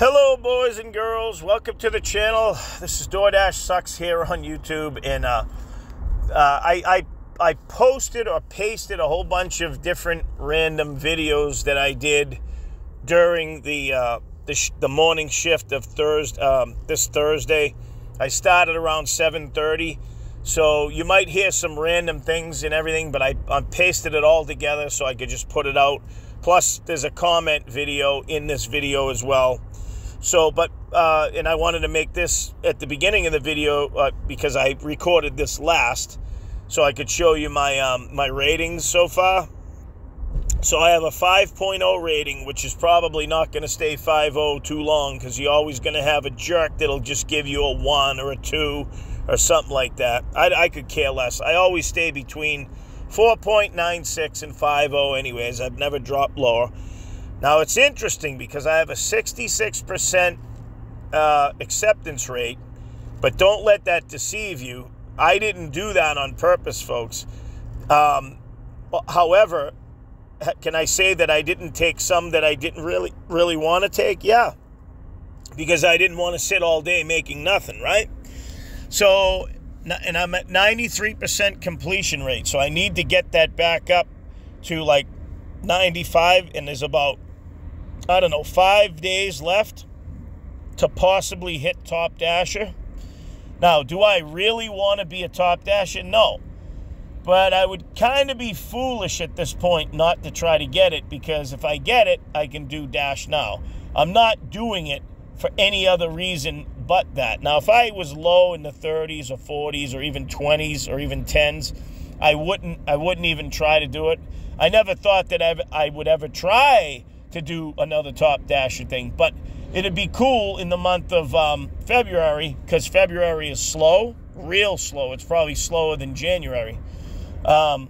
Hello, boys and girls. Welcome to the channel. This is DoorDash Sucks here on YouTube, and uh, uh, I, I I posted or pasted a whole bunch of different random videos that I did during the uh, the, the morning shift of Thursday. Um, this Thursday, I started around 7:30, so you might hear some random things and everything, but I, I pasted it all together so I could just put it out. Plus, there's a comment video in this video as well so, but, uh, and I wanted to make this at the beginning of the video uh, because I recorded this last so I could show you my, um, my ratings so far. So I have a 5.0 rating, which is probably not going to stay 5.0 too long because you're always going to have a jerk that'll just give you a 1 or a 2 or something like that. I, I could care less. I always stay between 4.96 and 5.0 anyways. I've never dropped lower. Now, it's interesting because I have a 66% uh, acceptance rate, but don't let that deceive you. I didn't do that on purpose, folks. Um, however, can I say that I didn't take some that I didn't really really want to take? Yeah, because I didn't want to sit all day making nothing, right? So, and I'm at 93% completion rate, so I need to get that back up to like 95, and there's about I don't know, five days left to possibly hit Top Dasher. Now, do I really want to be a Top Dasher? No. But I would kind of be foolish at this point not to try to get it because if I get it, I can do Dash Now. I'm not doing it for any other reason but that. Now, if I was low in the 30s or 40s or even 20s or even 10s, I wouldn't I wouldn't even try to do it. I never thought that I would ever try to do another top dasher thing. But it'd be cool in the month of um, February because February is slow, real slow. It's probably slower than January. Um,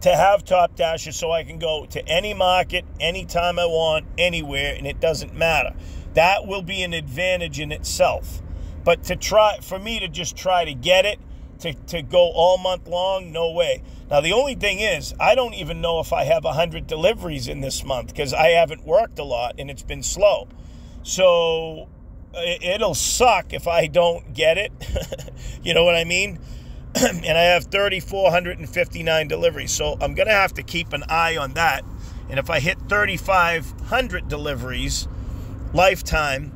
to have top dasher so I can go to any market anytime I want, anywhere, and it doesn't matter. That will be an advantage in itself. But to try, for me to just try to get it, to, to go all month long, no way. Now, the only thing is, I don't even know if I have 100 deliveries in this month because I haven't worked a lot and it's been slow. So it'll suck if I don't get it. you know what I mean? and I have 3,459 deliveries. So I'm going to have to keep an eye on that. And if I hit 3,500 deliveries lifetime,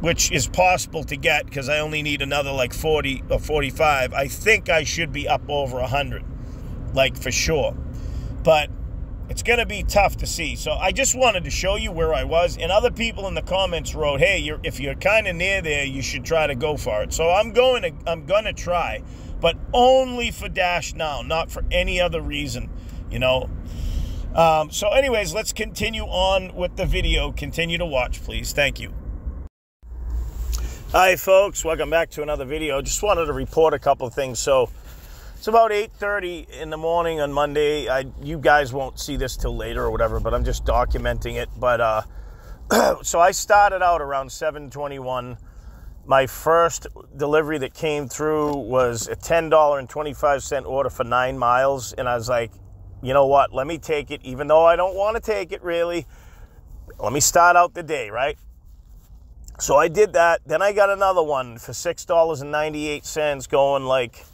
which is possible to get because I only need another like 40 or 45, I think I should be up over 100 like for sure. But it's going to be tough to see. So I just wanted to show you where I was. And other people in the comments wrote, "Hey, you're, if you're kind of near there, you should try to go for it." So I'm going to I'm going to try, but only for Dash now, not for any other reason, you know. Um, so, anyways, let's continue on with the video. Continue to watch, please. Thank you. Hi, folks. Welcome back to another video. Just wanted to report a couple of things. So it's about 8:30 in the morning on Monday. I, you guys won't see this till later or whatever, but I'm just documenting it. But uh, so I started out around 7:21. My first delivery that came through was a $10.25 order for nine miles, and I was like, you know what? Let me take it, even though I don't want to take it really. Let me start out the day, right? So I did that. Then I got another one for $6.98 going like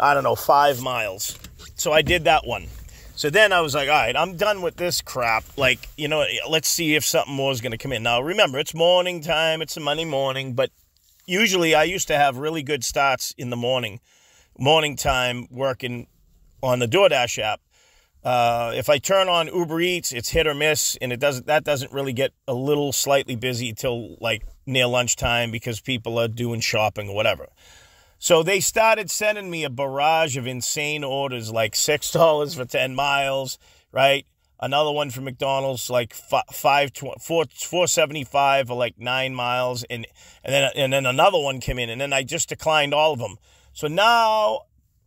I don't know, five miles. So I did that one. So then I was like, all right, I'm done with this crap. Like, you know, let's see if something more is going to come in. Now, remember, it's morning time, it's a Monday morning, but usually I used to have really good starts in the morning, morning time working on the DoorDash app. Uh, if I turn on Uber Eats, it's hit or miss, and it doesn't. That doesn't really get a little slightly busy till like near lunchtime because people are doing shopping or whatever. So they started sending me a barrage of insane orders, like six dollars for ten miles, right? Another one from McDonald's, like five four four seventy five for like nine miles, and and then and then another one came in, and then I just declined all of them. So now,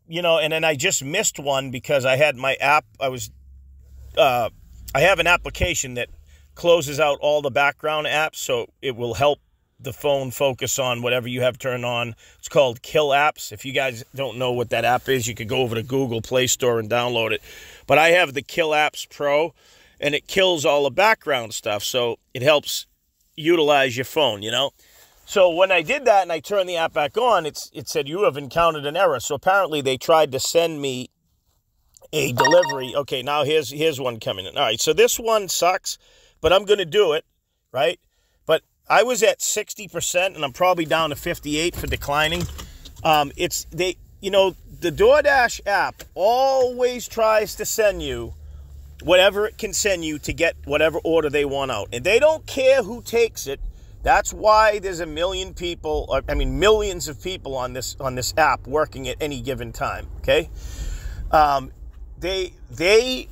you know, and then I just missed one because I had my app. I was, uh, I have an application that closes out all the background apps, so it will help the phone focus on whatever you have turned on. It's called Kill Apps. If you guys don't know what that app is, you could go over to Google Play Store and download it. But I have the Kill Apps Pro, and it kills all the background stuff. So it helps utilize your phone, you know? So when I did that and I turned the app back on, it's it said you have encountered an error. So apparently they tried to send me a delivery. Okay, now here's here's one coming in. All right, so this one sucks, but I'm going to do it, right? But I was at 60% and I'm probably down to 58 for declining. Um, it's they you know, the DoorDash app always tries to send you whatever it can send you to get whatever order they want out. And they don't care who takes it. That's why there's a million people, or, I mean millions of people on this on this app working at any given time. Okay, um, they they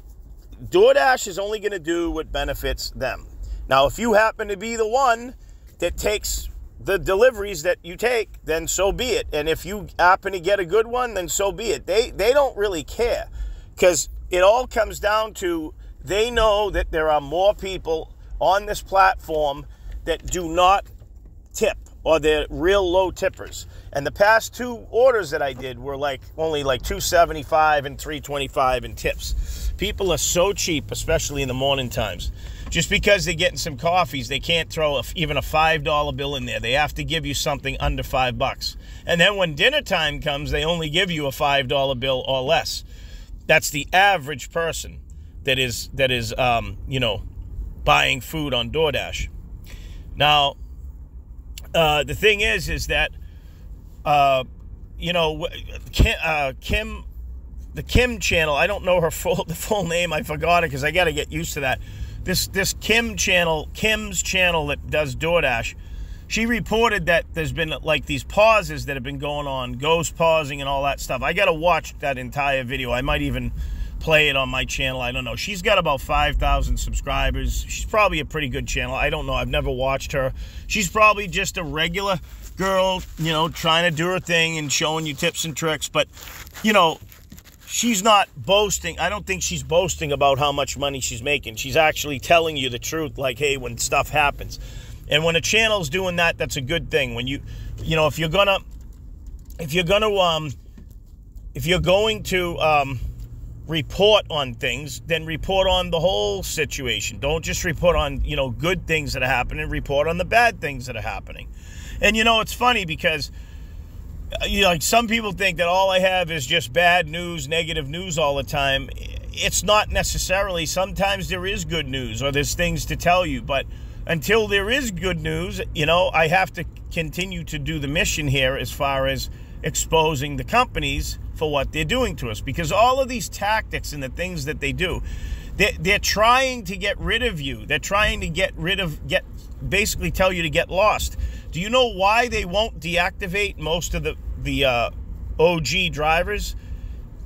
DoorDash is only going to do what benefits them. Now, if you happen to be the one that takes the deliveries that you take, then so be it. And if you happen to get a good one, then so be it. They they don't really care because it all comes down to they know that there are more people on this platform that do not tip or they're real low tippers. And the past two orders that I did were like only like 275 and 325 in tips. People are so cheap, especially in the morning times. Just because they're getting some coffees, they can't throw a, even a $5 bill in there. They have to give you something under 5 bucks. And then when dinner time comes, they only give you a $5 bill or less. That's the average person that is that is um, you know, buying food on DoorDash. Now, uh, the thing is, is that, uh, you know, Kim, uh, Kim, the Kim channel. I don't know her full the full name. I forgot it because I got to get used to that. This this Kim channel, Kim's channel that does DoorDash. She reported that there's been like these pauses that have been going on, ghost pausing and all that stuff. I got to watch that entire video. I might even play it on my channel. I don't know. She's got about 5,000 subscribers. She's probably a pretty good channel. I don't know. I've never watched her. She's probably just a regular girl, you know, trying to do her thing and showing you tips and tricks. But, you know, she's not boasting. I don't think she's boasting about how much money she's making. She's actually telling you the truth, like, hey, when stuff happens. And when a channel's doing that, that's a good thing. When you, you know, if you're gonna, if you're gonna, um, if you're going to, um, report on things, then report on the whole situation. Don't just report on, you know, good things that are happening, report on the bad things that are happening. And you know, it's funny because you know, like some people think that all I have is just bad news, negative news all the time. It's not necessarily. Sometimes there is good news or there's things to tell you, but until there is good news, you know, I have to continue to do the mission here as far as exposing the companies for what they're doing to us because all of these tactics and the things that they do they're, they're trying to get rid of you they're trying to get rid of get basically tell you to get lost do you know why they won't deactivate most of the the uh, og drivers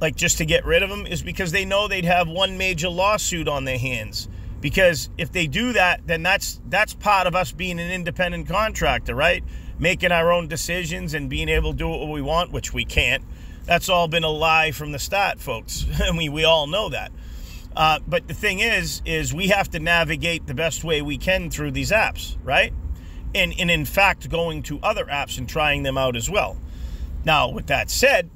like just to get rid of them is because they know they'd have one major lawsuit on their hands because if they do that then that's that's part of us being an independent contractor right making our own decisions and being able to do what we want which we can't that's all been a lie from the start, folks. I mean, we all know that. Uh, but the thing is, is we have to navigate the best way we can through these apps, right? And, and in fact, going to other apps and trying them out as well. Now, with that said,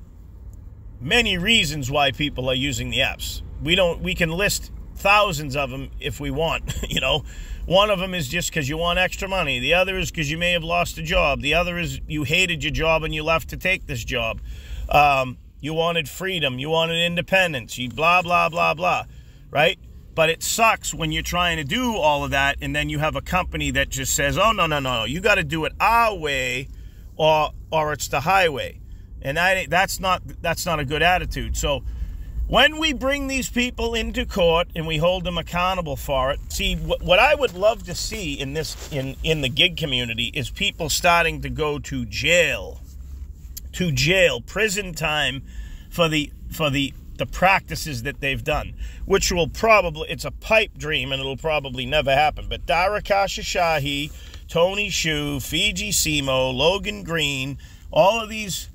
many reasons why people are using the apps. We don't. We can list thousands of them if we want. you know, one of them is just because you want extra money. The other is because you may have lost a job. The other is you hated your job and you left to take this job. Um, you wanted freedom. You wanted independence. You blah, blah, blah, blah. Right? But it sucks when you're trying to do all of that and then you have a company that just says, oh, no, no, no, no, you got to do it our way or, or it's the highway. And that, that's, not, that's not a good attitude. So when we bring these people into court and we hold them accountable for it, see, what, what I would love to see in this, in, in the gig community is people starting to go to jail to jail, prison time for the for the the practices that they've done, which will probably it's a pipe dream and it'll probably never happen. But Dara Khosrowshahi, Tony Xu, Fidji Simo, Logan Green, all of these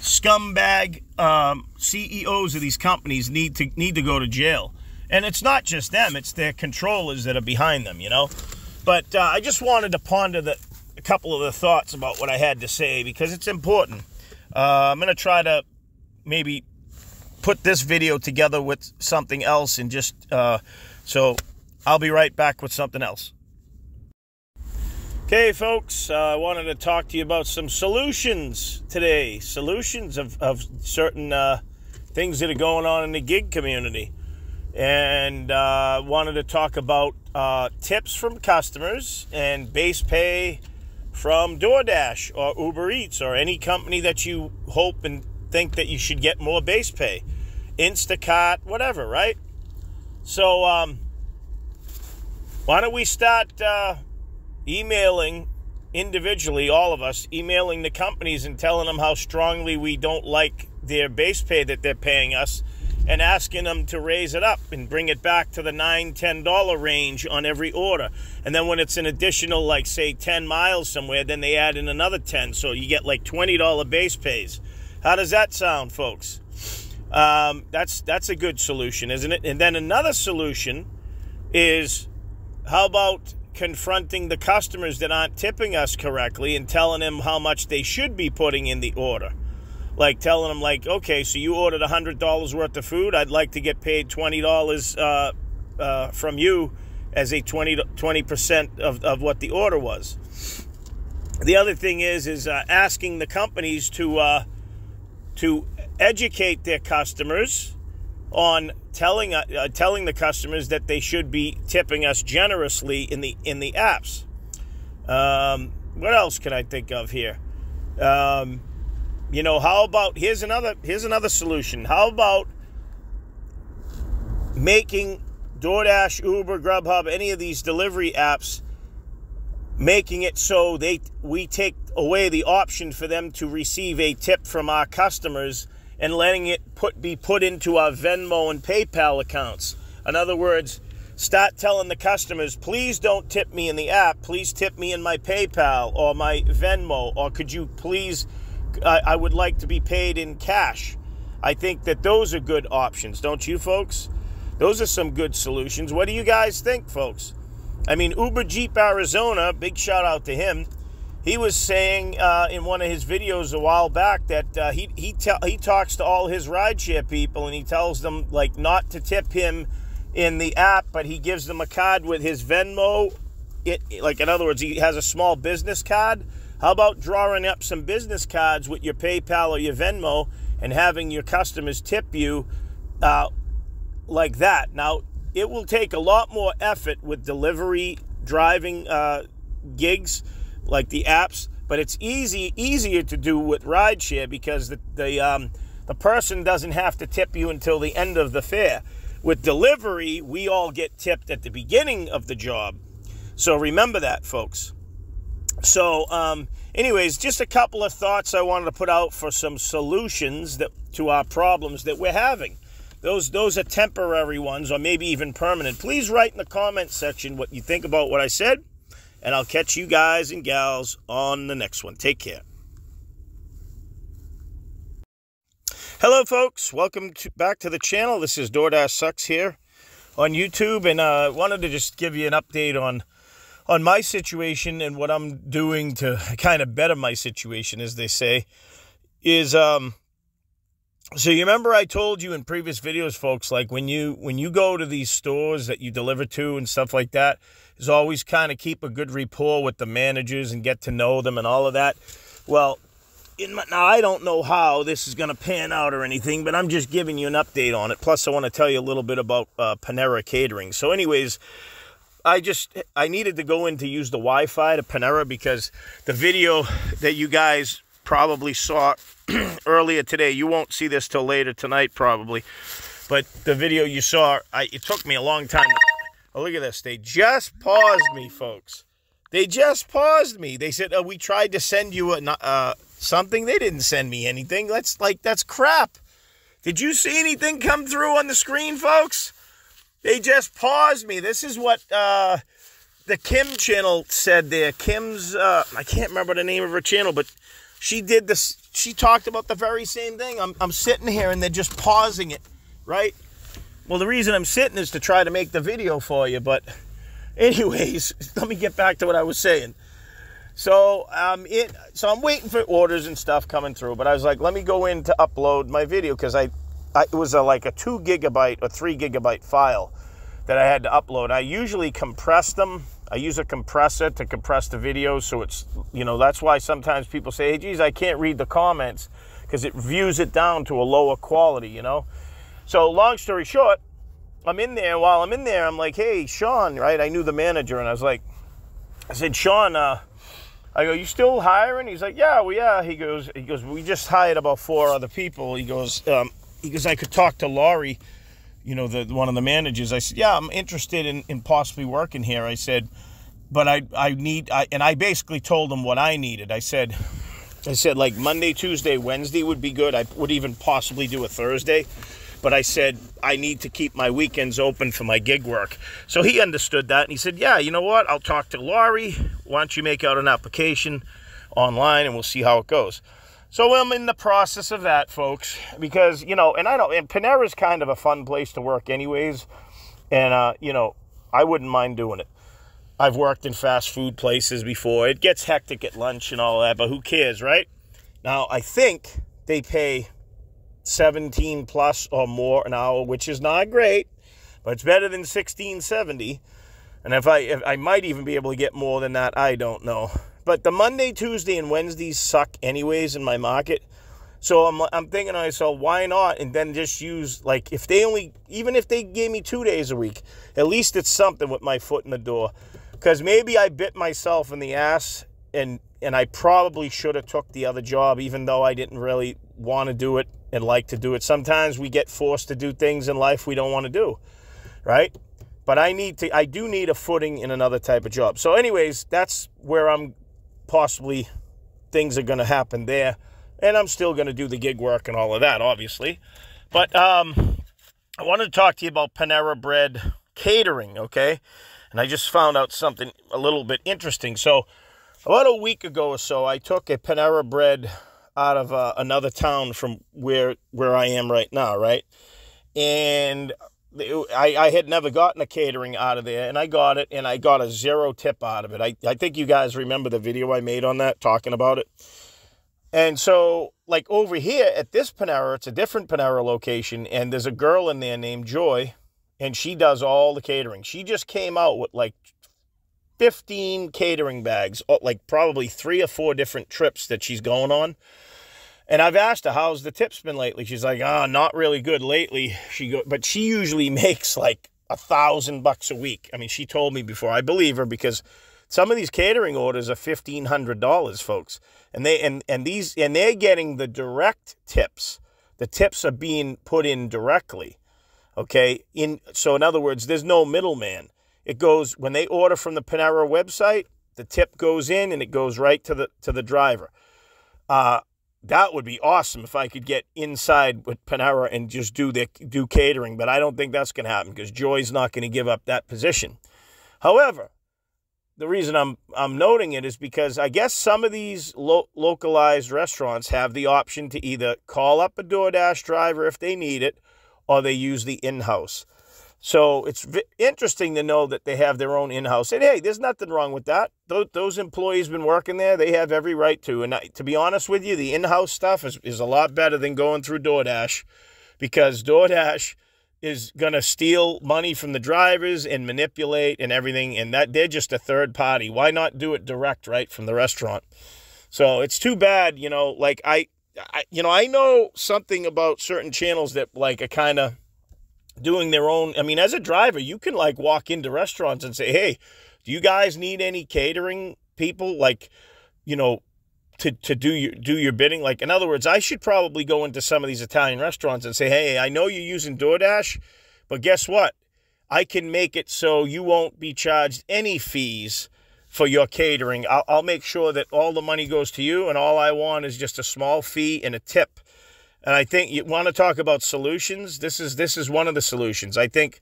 scumbag um, CEOs of these companies need to need to go to jail. And it's not just them; it's their controllers that are behind them. You know. But uh, I just wanted to ponder the, a couple of the thoughts about what I had to say because it's important. Uh, I'm going to try to maybe put this video together with something else and just uh, so I'll be right back with something else. Okay, folks, uh, I wanted to talk to you about some solutions today. Solutions of, of certain uh, things that are going on in the gig community. And uh, wanted to talk about uh, tips from customers and base pay from DoorDash or Uber Eats or any company that you hope and think that you should get more base pay. Instacart, whatever, right? So, um, why don't we start uh, emailing individually, all of us, emailing the companies and telling them how strongly we don't like their base pay that they're paying us and asking them to raise it up and bring it back to the nine ten dollar range on every order. And then when it's an additional like say 10 miles somewhere then they add in another 10 so you get like $20 base pays. How does that sound folks um, that's that's a good solution isn't it and then another solution is how about confronting the customers that aren't tipping us correctly and telling them how much they should be putting in the order. Like telling them, like, okay, so you ordered $100 worth of food. I'd like to get paid $20 uh, uh, from you as a 20, 20% of, of what the order was. The other thing is, is uh, asking the companies to, uh, to educate their customers on telling uh, uh, telling the customers that they should be tipping us generously in the in the apps. Um, what else can I think of here? Um, you know, how about here's another here's another solution. How about making DoorDash, Uber, Grubhub, any of these delivery apps making it so they we take away the option for them to receive a tip from our customers and letting it put be put into our Venmo and PayPal accounts. In other words, start telling the customers, please don't tip me in the app. Please tip me in my PayPal or my Venmo, or could you please? I, I would like to be paid in cash. I think that those are good options, don't you, folks? Those are some good solutions. What do you guys think, folks? I mean, Uber Jeep Arizona, big shout out to him he was saying uh, in one of his videos a while back that uh, he he he talks to all his rideshare people and he tells them like not to tip him in the app, but he gives them a card with his Venmo. It like in other words, he has a small business card. How about drawing up some business cards with your PayPal or your Venmo and having your customers tip you uh, like that? Now it will take a lot more effort with delivery driving uh, gigs like the apps, but it's easy easier to do with rideshare because the the um, the person doesn't have to tip you until the end of the fare. With delivery, we all get tipped at the beginning of the job. So remember that, folks. So, um, anyways, just a couple of thoughts I wanted to put out for some solutions that to our problems that we're having. Those those are temporary ones, or maybe even permanent. Please write in the comment section what you think about what I said and I'll catch you guys and gals on the next one. Take care. Hello, folks. Welcome to, back to the channel. This is DoorDash Sucks here on YouTube, and I uh, wanted to just give you an update on on my situation and what I'm doing to kind of better my situation, as they say. Is um, so you remember I told you in previous videos, folks, like when you when you go to these stores that you deliver to and stuff like that is always kind of keep a good rapport with the managers and get to know them and all of that. Well, my, now I don't know how this is going to pan out or anything, but I'm just giving you an update on it. Plus, I want to tell you a little bit about uh, Panera Catering. So, anyways, I just I needed to go in to use the Wi-Fi to Panera because the video that you guys probably saw earlier today, you won't see this till later tonight probably, but the video you saw, I, it took me a long time Oh, look at this. They just paused me, folks. They just paused me. They said, oh, we tried to send you a, uh, something. They didn't send me anything. That's like, that's crap. Did you see anything come through on the screen, folks? They just paused me. This is what uh, the Kim channel said there. Kim's, uh, I can't remember the name of her channel, but she did this. She talked about the very same thing. I'm, I'm sitting here and they're just pausing it, right? Well, the reason I'm sitting is to try to make the video for you. But, anyways, let me get back to what I was saying. So, um, it so I'm waiting for orders and stuff coming through. But I was like, let me go in to upload my video because I, I, it was a, like a two gigabyte or three gigabyte file that I had to upload. I usually compress them I use a compressor to compress the video, so it's you know that's why sometimes people say, "Hey, geez, I can't read the comments because it views it down to a lower quality," you know. So long story short, I'm in there. While I'm in there, I'm like, "Hey, Sean, right?" I knew the manager, and I was like, "I said, Sean, uh, I go, you still hiring? He's like, yeah, well, yeah. He goes, he goes, we just hired about four other people. He goes, um, he goes, I could talk to Laurie, you know, the one of the managers. I said, yeah, I'm interested in, in possibly working here. I said, but I, I need, I, and I basically told him what I needed. I said, I said like Monday, Tuesday, Wednesday would be good. I would even possibly do a Thursday. But I said, I need to keep my weekends open for my gig work. So he understood that and he said, Yeah, you know what? I'll talk to Laurie. Why don't you make out an application online and we'll see how it goes. So I'm in the process of that, folks, because, you know, and I don't, and Panera's kind of a fun place to work, anyways. And, uh, you know, I wouldn't mind doing it. I've worked in fast food places before. It gets hectic at lunch and all that, but who cares, right? Now, I think they pay 17 plus or more an hour, which is not great, but it's better than 1670. And if I if I might even be able to get more than that, I don't know. But the Monday, Tuesday, and Wednesdays suck anyways in my market. So I'm, I'm thinking to myself, why not? And then just use, like, if they only, even if they gave me two days a week, at least it's something with my foot in the door. Because maybe I bit myself in the ass and and I probably should have took the other job, even though I didn't really want to do it and like to do it. Sometimes we get forced to do things in life we don't want to do, right? But I need to, I do need a footing in another type of job. So, anyways, that's where I'm possibly things are going to happen there. And I'm still going to do the gig work and all of that, obviously. But um, I wanted to talk to you about Panera Bread catering, okay? And I just found out something a little bit interesting. So, about a week ago or so, I took a Panera Bread out of uh, another town from where where I am right now, right? And I, I had never gotten a catering out of there, and I got it, and I got a zero tip out of it. I, I think you guys remember the video I made on that, talking about it. And so, like over here at this Panera, it's a different Panera location, and there's a girl in there named Joy, and she does all the catering. She just came out with like 15 catering bags, like probably three or four different trips that she's going on. And I've asked her, how's the tips been lately? She's like, ah, oh, not really good lately. She go, but she usually makes like a thousand bucks a week. I mean, she told me before. I believe her because some of these catering orders are fifteen hundred dollars, folks. And they and and these and they're getting the direct tips. The tips are being put in directly. Okay. In so in other words, there's no middleman. It goes when they order from the Panera website, the tip goes in and it goes right to the to the driver. Uh, that would be awesome if I could get inside with Panera and just do the do catering, but I don't think that's going to happen because Joy's not going to give up that position. However, the reason I'm I'm noting it is because I guess some of these lo- localized restaurants have the option to either call up a DoorDash driver if they need it, or they use the in-house. So it's v- interesting to know that they have their own in-house. And hey, there's nothing wrong with that. Those, those employees been working there. They have every right to. And I, to be honest with you, the in-house stuff is, is a lot better than going through DoorDash because DoorDash is going to steal money from the drivers and manipulate and everything. And that they're just a third party. Why not do it direct, right, from the restaurant? So it's too bad, you know, like I, I you know, I know something about certain channels that like a kind of doing their own. I mean, as a driver, you can like walk into restaurants and say, "Hey, do you guys need any catering people?" Like, you know, to to do your do your bidding. Like, in other words, I should probably go into some of these Italian restaurants and say, "Hey, I know you're using DoorDash, but guess what? I can make it so you won't be charged any fees." For your catering, I'll, I'll make sure that all the money goes to you, and all I want is just a small fee and a tip and I think you want to talk about solutions. This is this is one of the solutions. I think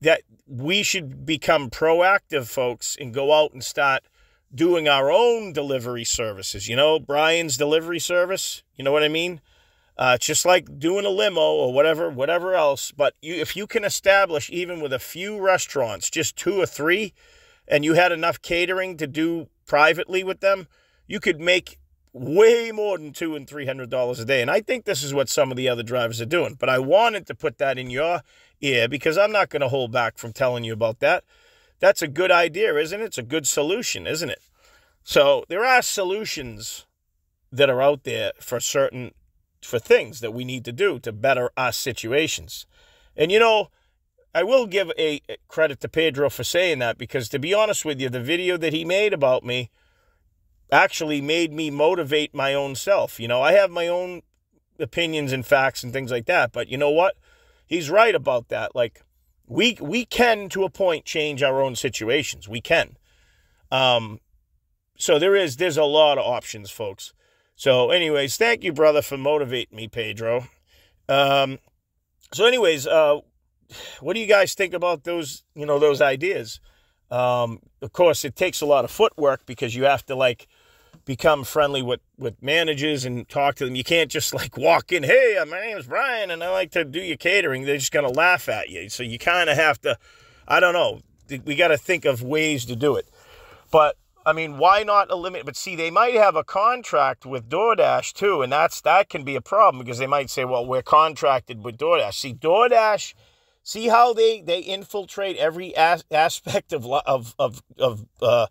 that we should become proactive, folks, and go out and start doing our own delivery services. You know, Brian's delivery service. You know what I mean? Uh, it's just like doing a limo or whatever, whatever else. But you, if you can establish even with a few restaurants, just two or three, and you had enough catering to do privately with them, you could make way more than two and three hundred dollars a day. And I think this is what some of the other drivers are doing. But I wanted to put that in your ear because I'm not going to hold back from telling you about that. that's a good idea, isn't it? It's a good solution, isn't it? So there are solutions that are out there for certain for things that we need to do to better our situations. And you know, I will give a credit to Pedro for saying that because to be honest with you, the video that he made about me actually made me motivate my own self. You know, I have my own opinions and facts and things like that, but you know what? He's right about that. Like we we can to a point change our own situations. We can. Um so there is there's a lot of options, folks. So anyways, thank you brother for motivating me, Pedro. Um so anyways, uh what do you guys think about those, you know, those ideas? Um, of course, it takes a lot of footwork because you have to like become friendly with with managers and talk to them. You can't just like walk in, "Hey, uh, my name is Brian and I like to do your catering." They're just going to laugh at you. So you kind of have to I don't know. We got to think of ways to do it. But I mean, why not eliminate? But see, they might have a contract with DoorDash too, and that's that can be a problem because they might say, "Well, we're contracted with DoorDash." See, DoorDash See how they they infiltrate every as, aspect of of of of uh,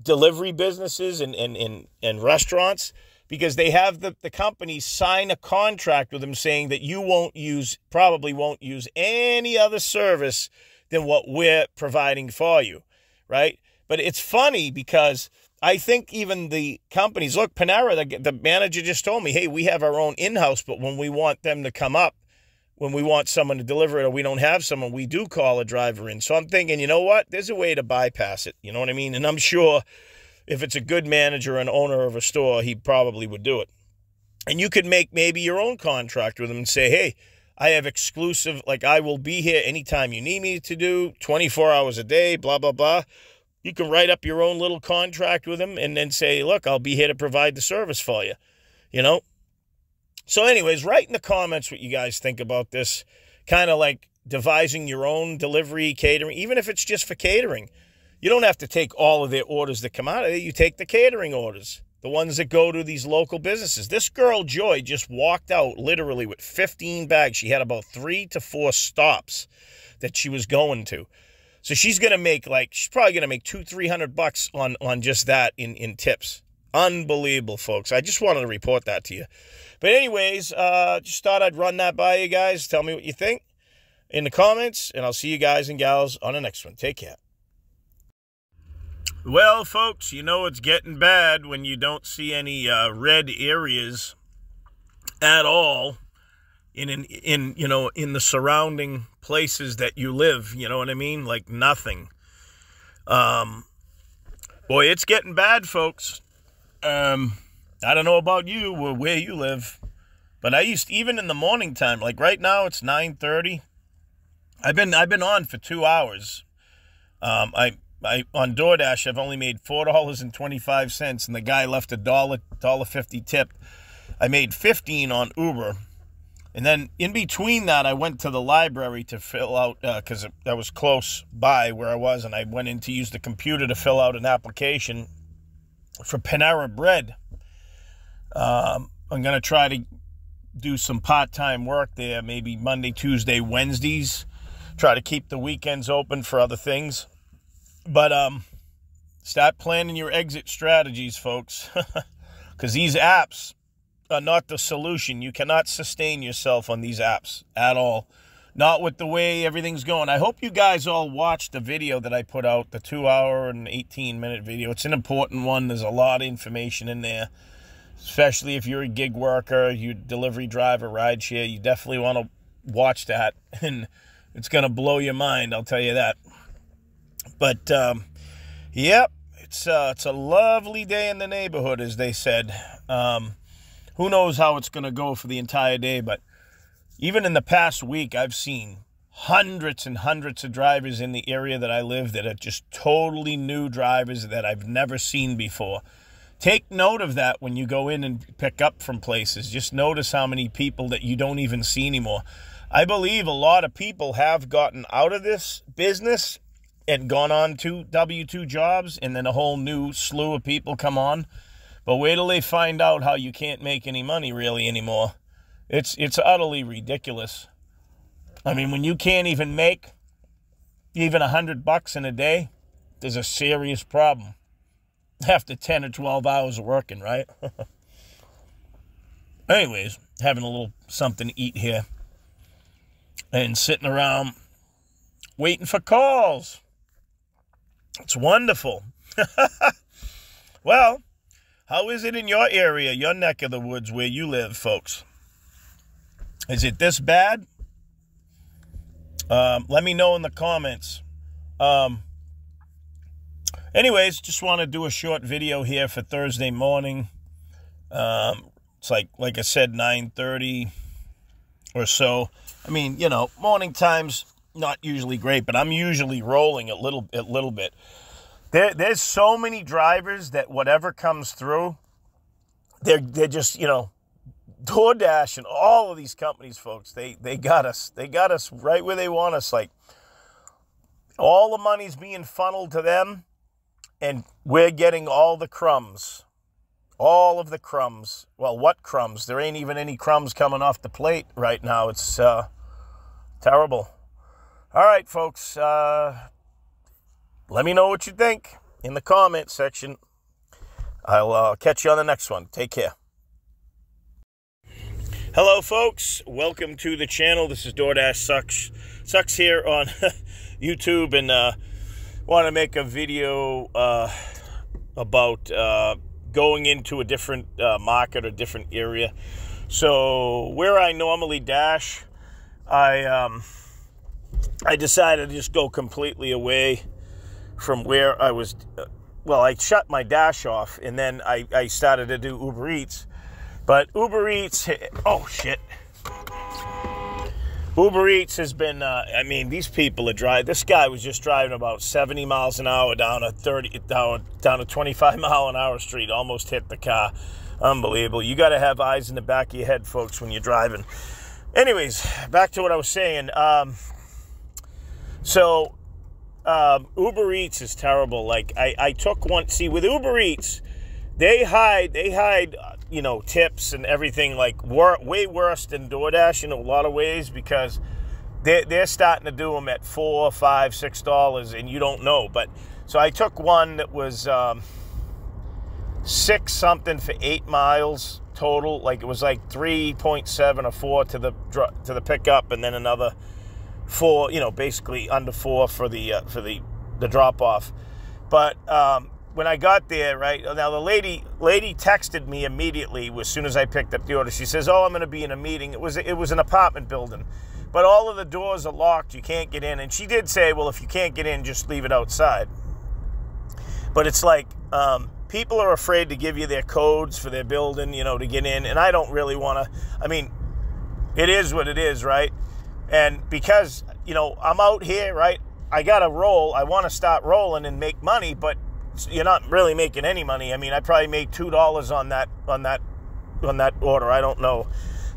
delivery businesses and and and, and restaurants because they have the, the companies sign a contract with them saying that you won't use probably won't use any other service than what we're providing for you right? But it's funny because I think even the companies look Panera the, the manager just told me hey we have our own in-house but when we want them to come up when we want someone to deliver it or we don't have someone, we do call a driver in. So I'm thinking, you know what? There's a way to bypass it. You know what I mean? And I'm sure if it's a good manager and owner of a store, he probably would do it. And you could make maybe your own contract with him and say, hey, I have exclusive, like I will be here anytime you need me to do, 24 hours a day, blah, blah, blah. You can write up your own little contract with him and then say, look, I'll be here to provide the service for you. You know, so, anyways, write in the comments what you guys think about this. Kind of like devising your own delivery catering, even if it's just for catering. You don't have to take all of their orders that come out of it. You take the catering orders, the ones that go to these local businesses. This girl, Joy, just walked out literally with 15 bags. She had about three to four stops that she was going to. So she's going to make like, she's probably going to make two, 300 bucks on, on just that in, in tips. Unbelievable, folks. I just wanted to report that to you. But anyways, uh, just thought I'd run that by you guys. Tell me what you think in the comments, and I'll see you guys and gals on the next one. Take care. Well, folks, you know it's getting bad when you don't see any uh, red areas at all in, in in you know in the surrounding places that you live. You know what I mean? Like nothing. Um, boy, it's getting bad, folks. Um, I don't know about you or where you live, but I used even in the morning time, like right now it's 9:30. I've been I've been on for 2 hours. Um, I I on DoorDash I've only made $4.25 and the guy left a dollar dollar 50 tip. I made 15 on Uber. And then in between that, I went to the library to fill out because uh, that was close by where I was, and I went in to use the computer to fill out an application for Panera Bread. Um, I'm going to try to do some part time work there, maybe Monday, Tuesday, Wednesdays. Try to keep the weekends open for other things. But um, start planning your exit strategies, folks, because these apps are not the solution. You cannot sustain yourself on these apps at all. Not with the way everything's going. I hope you guys all watched the video that I put out, the two hour and 18 minute video. It's an important one. There's a lot of information in there, especially if you're a gig worker, you delivery driver, rideshare. You definitely want to watch that, and it's going to blow your mind, I'll tell you that. But, um, yep, it's, uh, it's a lovely day in the neighborhood, as they said. Um, who knows how it's going to go for the entire day, but even in the past week, I've seen hundreds and hundreds of drivers in the area that I live that are just totally new drivers that I've never seen before. Take note of that when you go in and pick up from places. Just notice how many people that you don't even see anymore. I believe a lot of people have gotten out of this business and gone on to W 2 jobs, and then a whole new slew of people come on. But wait till they find out how you can't make any money really anymore. It's it's utterly ridiculous. I mean, when you can't even make even a hundred bucks in a day, there's a serious problem. After 10 or 12 hours of working, right? Anyways, having a little something to eat here and sitting around waiting for calls. It's wonderful. well, how is it in your area, your neck of the woods where you live, folks? Is it this bad? Um, let me know in the comments. Um, anyways, just want to do a short video here for Thursday morning. Um, it's like, like I said, 9.30 or so. I mean, you know, morning times not usually great, but I'm usually rolling a little, a little bit. There, there's so many drivers that whatever comes through, they're they're just you know, DoorDash and all of these companies, folks. They they got us. They got us right where they want us. Like all the money's being funneled to them, and we're getting all the crumbs. All of the crumbs. Well, what crumbs? There ain't even any crumbs coming off the plate right now. It's uh, terrible. All right, folks. Uh, let me know what you think in the comment section. I'll uh, catch you on the next one. Take care. Hello, folks. Welcome to the channel. This is DoorDash Sucks Sucks here on YouTube, and uh, want to make a video uh, about uh, going into a different uh, market or different area. So where I normally dash, I um, I decided to just go completely away from where I was. Uh, well, I shut my dash off and then I, I started to do Uber Eats. But Uber Eats, oh shit. Uber Eats has been, uh, I mean, these people are driving. This guy was just driving about 70 miles an hour down a 30, down, down a 25 mile an hour street, almost hit the car. Unbelievable. You got to have eyes in the back of your head, folks, when you're driving. Anyways, back to what I was saying. Um, so um, Uber Eats is terrible. Like I, I took one. See, with Uber Eats, they hide they hide you know tips and everything like wor- way worse than DoorDash in a lot of ways because they're, they're starting to do them at four, five, six dollars, and you don't know. But so I took one that was um, six something for eight miles total. Like it was like three point seven or four to the to the pickup, and then another four, you know, basically under four for the uh, for the the drop off. But um, when I got there, right now, the lady lady texted me immediately as soon as I picked up the order. She says, "Oh, I'm going to be in a meeting." It was it was an apartment building, but all of the doors are locked. You can't get in. And she did say, "Well, if you can't get in, just leave it outside." But it's like um, people are afraid to give you their codes for their building, you know, to get in, and I don't really want to. I mean, it is what it is, right? And because, you know, I'm out here, right? I got to roll. I want to start rolling and make money, but you're not really making any money. I mean, I probably made two dollars on that on that on that order. I don't know.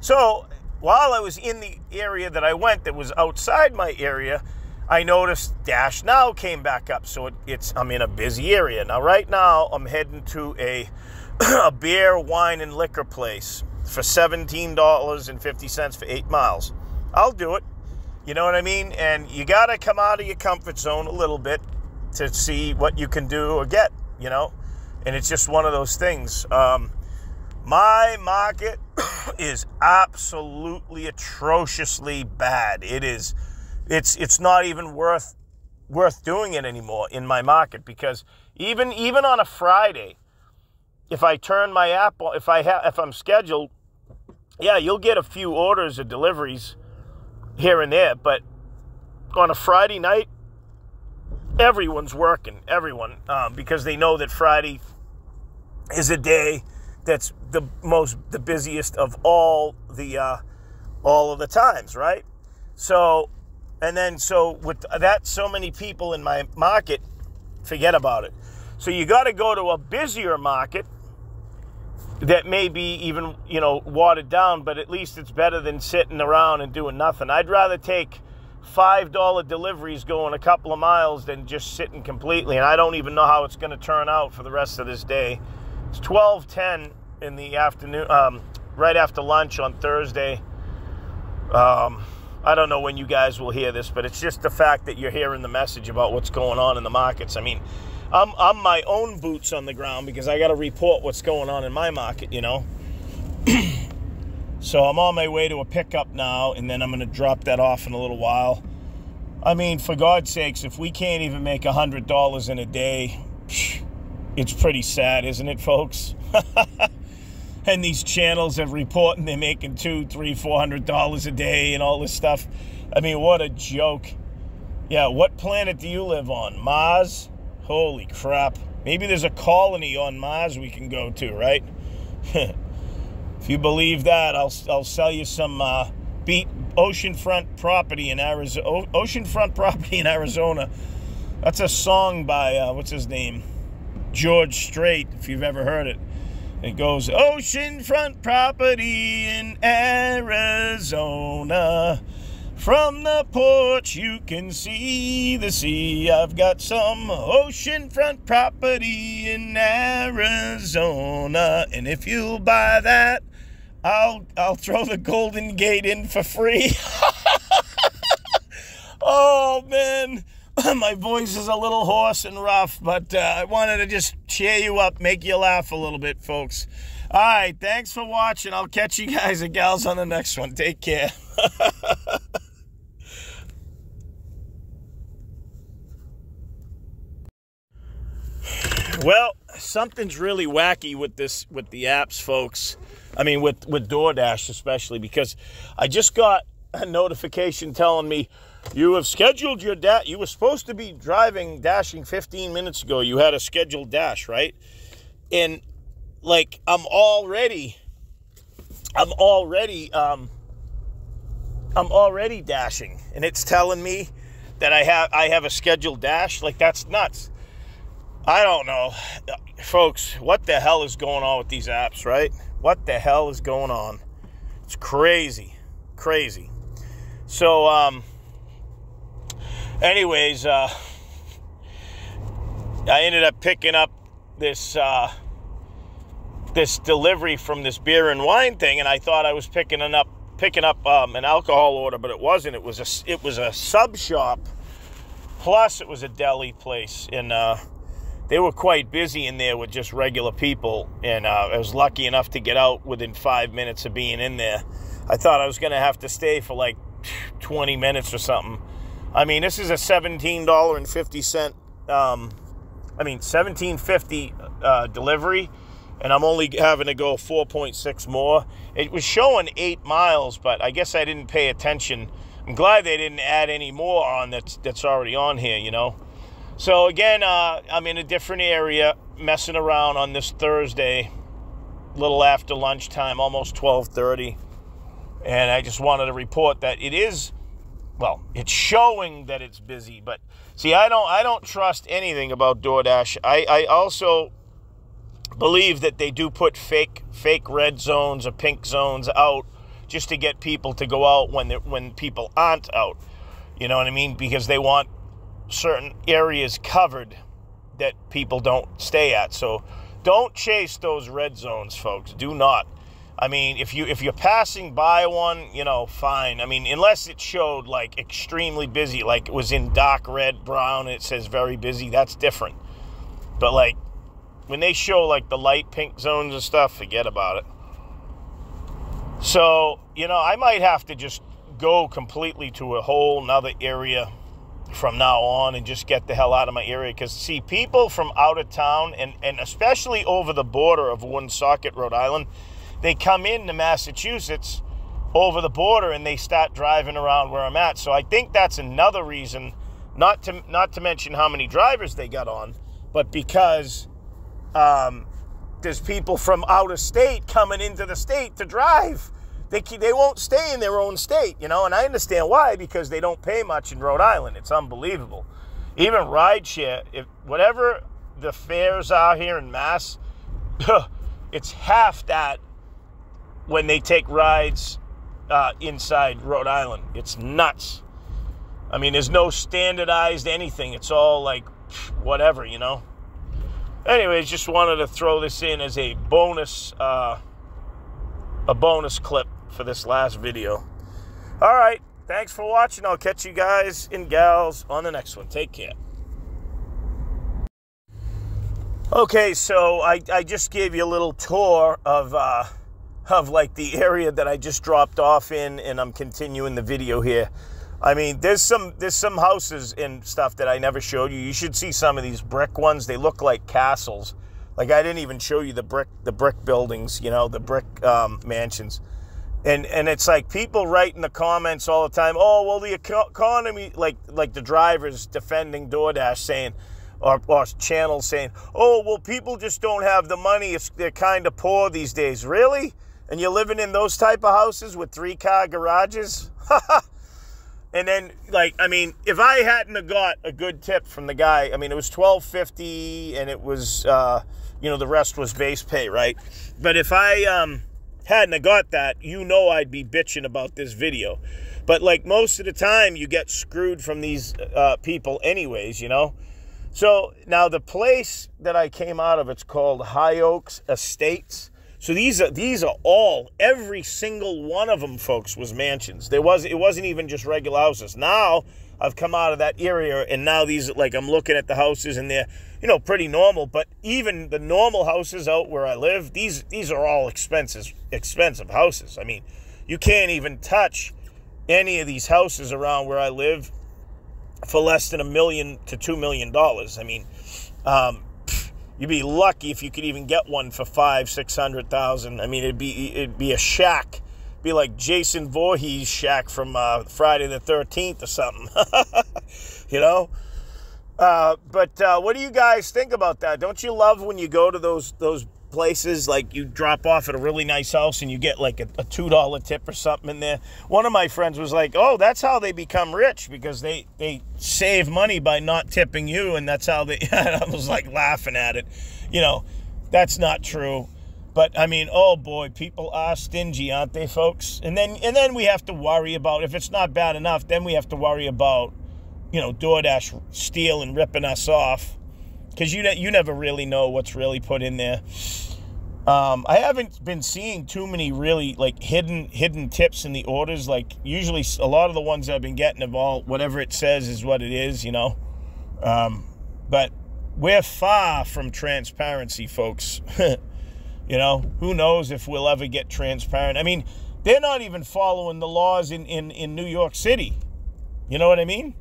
So while I was in the area that I went, that was outside my area, I noticed Dash Now came back up. So it, it's I'm in a busy area now. Right now, I'm heading to a a beer, wine, and liquor place for seventeen dollars and fifty cents for eight miles. I'll do it. You know what I mean? And you got to come out of your comfort zone a little bit to see what you can do or get, you know? And it's just one of those things. Um, my market is absolutely atrociously bad. It is it's it's not even worth worth doing it anymore in my market because even even on a Friday, if I turn my app if I have if I'm scheduled, yeah, you'll get a few orders or deliveries here and there, but on a Friday night, everyone's working, everyone, um, because they know that Friday is a day that's the most, the busiest of all the, uh, all of the times, right? So, and then so with that, so many people in my market, forget about it. So you got to go to a busier market that may be even you know watered down, but at least it's better than sitting around and doing nothing. I'd rather take five dollar deliveries going a couple of miles than just sitting completely. And I don't even know how it's going to turn out for the rest of this day. It's twelve ten in the afternoon, um, right after lunch on Thursday. Um, I don't know when you guys will hear this, but it's just the fact that you're hearing the message about what's going on in the markets. I mean, I'm, I'm my own boots on the ground because I got to report what's going on in my market, you know. so I'm on my way to a pickup now, and then I'm going to drop that off in a little while. I mean, for God's sakes, if we can't even make $100 in a day, it's pretty sad, isn't it, folks? and these channels are reporting they're making two, three, four hundred dollars a day and all this stuff. I mean, what a joke. Yeah, what planet do you live on? Mars? Holy crap. Maybe there's a colony on Mars we can go to, right? if you believe that, I'll, I'll sell you some uh, beat oceanfront property in Arizona. Oceanfront property in Arizona. That's a song by, uh, what's his name? George Strait, if you've ever heard it. It goes oceanfront property in Arizona. From the porch you can see the sea. I've got some oceanfront property in Arizona. And if you'll buy that, I'll I'll throw the Golden Gate in for free. oh man. my voice is a little hoarse and rough, but uh, I wanted to just cheer you up, make you laugh a little bit, folks. All right, thanks for watching. I'll catch you guys and gals on the next one. Take care. well, something's really wacky with this with the apps, folks. I mean, with with DoorDash especially because I just got a notification telling me you have scheduled your dash. You were supposed to be driving, dashing 15 minutes ago. You had a scheduled dash, right? And like, I'm already, I'm already, um, I'm already dashing, and it's telling me that I have I have a scheduled dash. Like that's nuts. I don't know, folks. What the hell is going on with these apps, right? What the hell is going on? It's crazy, crazy. So, um, anyways, uh, I ended up picking up this uh, this delivery from this beer and wine thing, and I thought I was picking up picking up um, an alcohol order, but it wasn't. It was a it was a sub shop, plus it was a deli place, and uh, they were quite busy in there with just regular people. And uh, I was lucky enough to get out within five minutes of being in there. I thought I was going to have to stay for like 20 minutes or something I mean, this is a $17.50, um, I mean, 1750 uh, delivery, and I'm only having to go 4.6 more. It was showing eight miles, but I guess I didn't pay attention. I'm glad they didn't add any more on that's that's already on here, you know. So again, uh, I'm in a different area, messing around on this Thursday, little after lunchtime, almost 12:30, and I just wanted to report that it is well, it's showing that it's busy, but see, I don't I don't trust anything about DoorDash. I, I also believe that they do put fake fake red zones or pink zones out just to get people to go out when when people aren't out. You know what I mean? Because they want certain areas covered that people don't stay at. So don't chase those red zones, folks. Do not. I mean, if you if you're passing by one, you know, fine. I mean, unless it showed like extremely busy, like it was in dark red, brown, it says very busy, that's different. But like when they show like the light pink zones and stuff, forget about it. So, you know, I might have to just go completely to a whole nother area from now on and just get the hell out of my area because see people from out of town and, and especially over the border of Woonsocket, Rhode Island, they come into Massachusetts over the border and they start driving around where I'm at. So I think that's another reason, not to not to mention how many drivers they got on, but because um, there's people from out of state coming into the state to drive. They, they won't stay in their own state, you know, and I understand why because they don't pay much in Rhode Island. It's unbelievable. Even rideshare, if whatever the fares are here in Mass, it's half that when they take rides uh, inside Rhode Island. It's nuts. I mean, there's no standardized anything. It's all like whatever, you know. Anyways, just wanted to throw this in as a bonus, uh, a bonus clip for this last video. All right, Thanks for watching. I'll catch you guys and gals on the next one. Take care. Okay, so I, I just gave you a little tour of uh, of like the area that I just dropped off in, and I'm continuing the video here. I mean, there's some there's some houses and stuff that I never showed you. You should see some of these brick ones. They look like castles. Like I didn't even show you the brick the brick buildings, you know, the brick um, mansions. And and it's like people write in the comments all the time, "Oh, well the economy like like the drivers defending DoorDash saying or, or saying, oh, well, people just don't have the money. It's, they're kind of poor these days. Really? And you're living in those type of houses with three car garages? and then, like, I mean, if I hadn't have got a good tip from the guy, I mean, it was twelve fifty, and it was, uh, you know, the rest was base pay, right? But if I um, hadn't have got that, you know, I'd be bitching about this video. But like most of the time, you get screwed from these uh, people, anyways. You know. So now the place that I came out of, it's called High Oaks Estates. So these are these are all every single one of them, folks, was mansions. There was it wasn't even just regular houses. Now I've come out of that area, and now these like I'm looking at the houses, and they're you know pretty normal. But even the normal houses out where I live, these these are all expensive expensive houses. I mean, you can't even touch any of these houses around where I live for less than a million to two million dollars. I mean, um, you'd be lucky if you could even get one for five, six hundred thousand. I mean, it'd be it'd be a shack, be like Jason Voorhees' shack from uh, Friday the Thirteenth or something. you know. Uh, but uh, what do you guys think about that? Don't you love when you go to those those places like you drop off at a really nice house and you get like a, a two dollar tip or something in there. One of my friends was like, "Oh, that's how they become rich because they they save money by not tipping you, and that's how they." I was like laughing at it, you know. That's not true. But I mean, oh boy, people are stingy, aren't they, folks? And then and then we have to worry about if it's not bad enough, then we have to worry about, you know, DoorDash stealing, and ripping us off because you you never really know what's really put in there. Um, I haven't been seeing too many really like hidden hidden tips in the orders. Like usually, a lot of the ones I've been getting have all whatever it says is what it is, you know. Um, but we're far from transparency, folks. you know, who knows if we'll ever get transparent? I mean, they're not even following the laws in in in New York City. You know what I mean?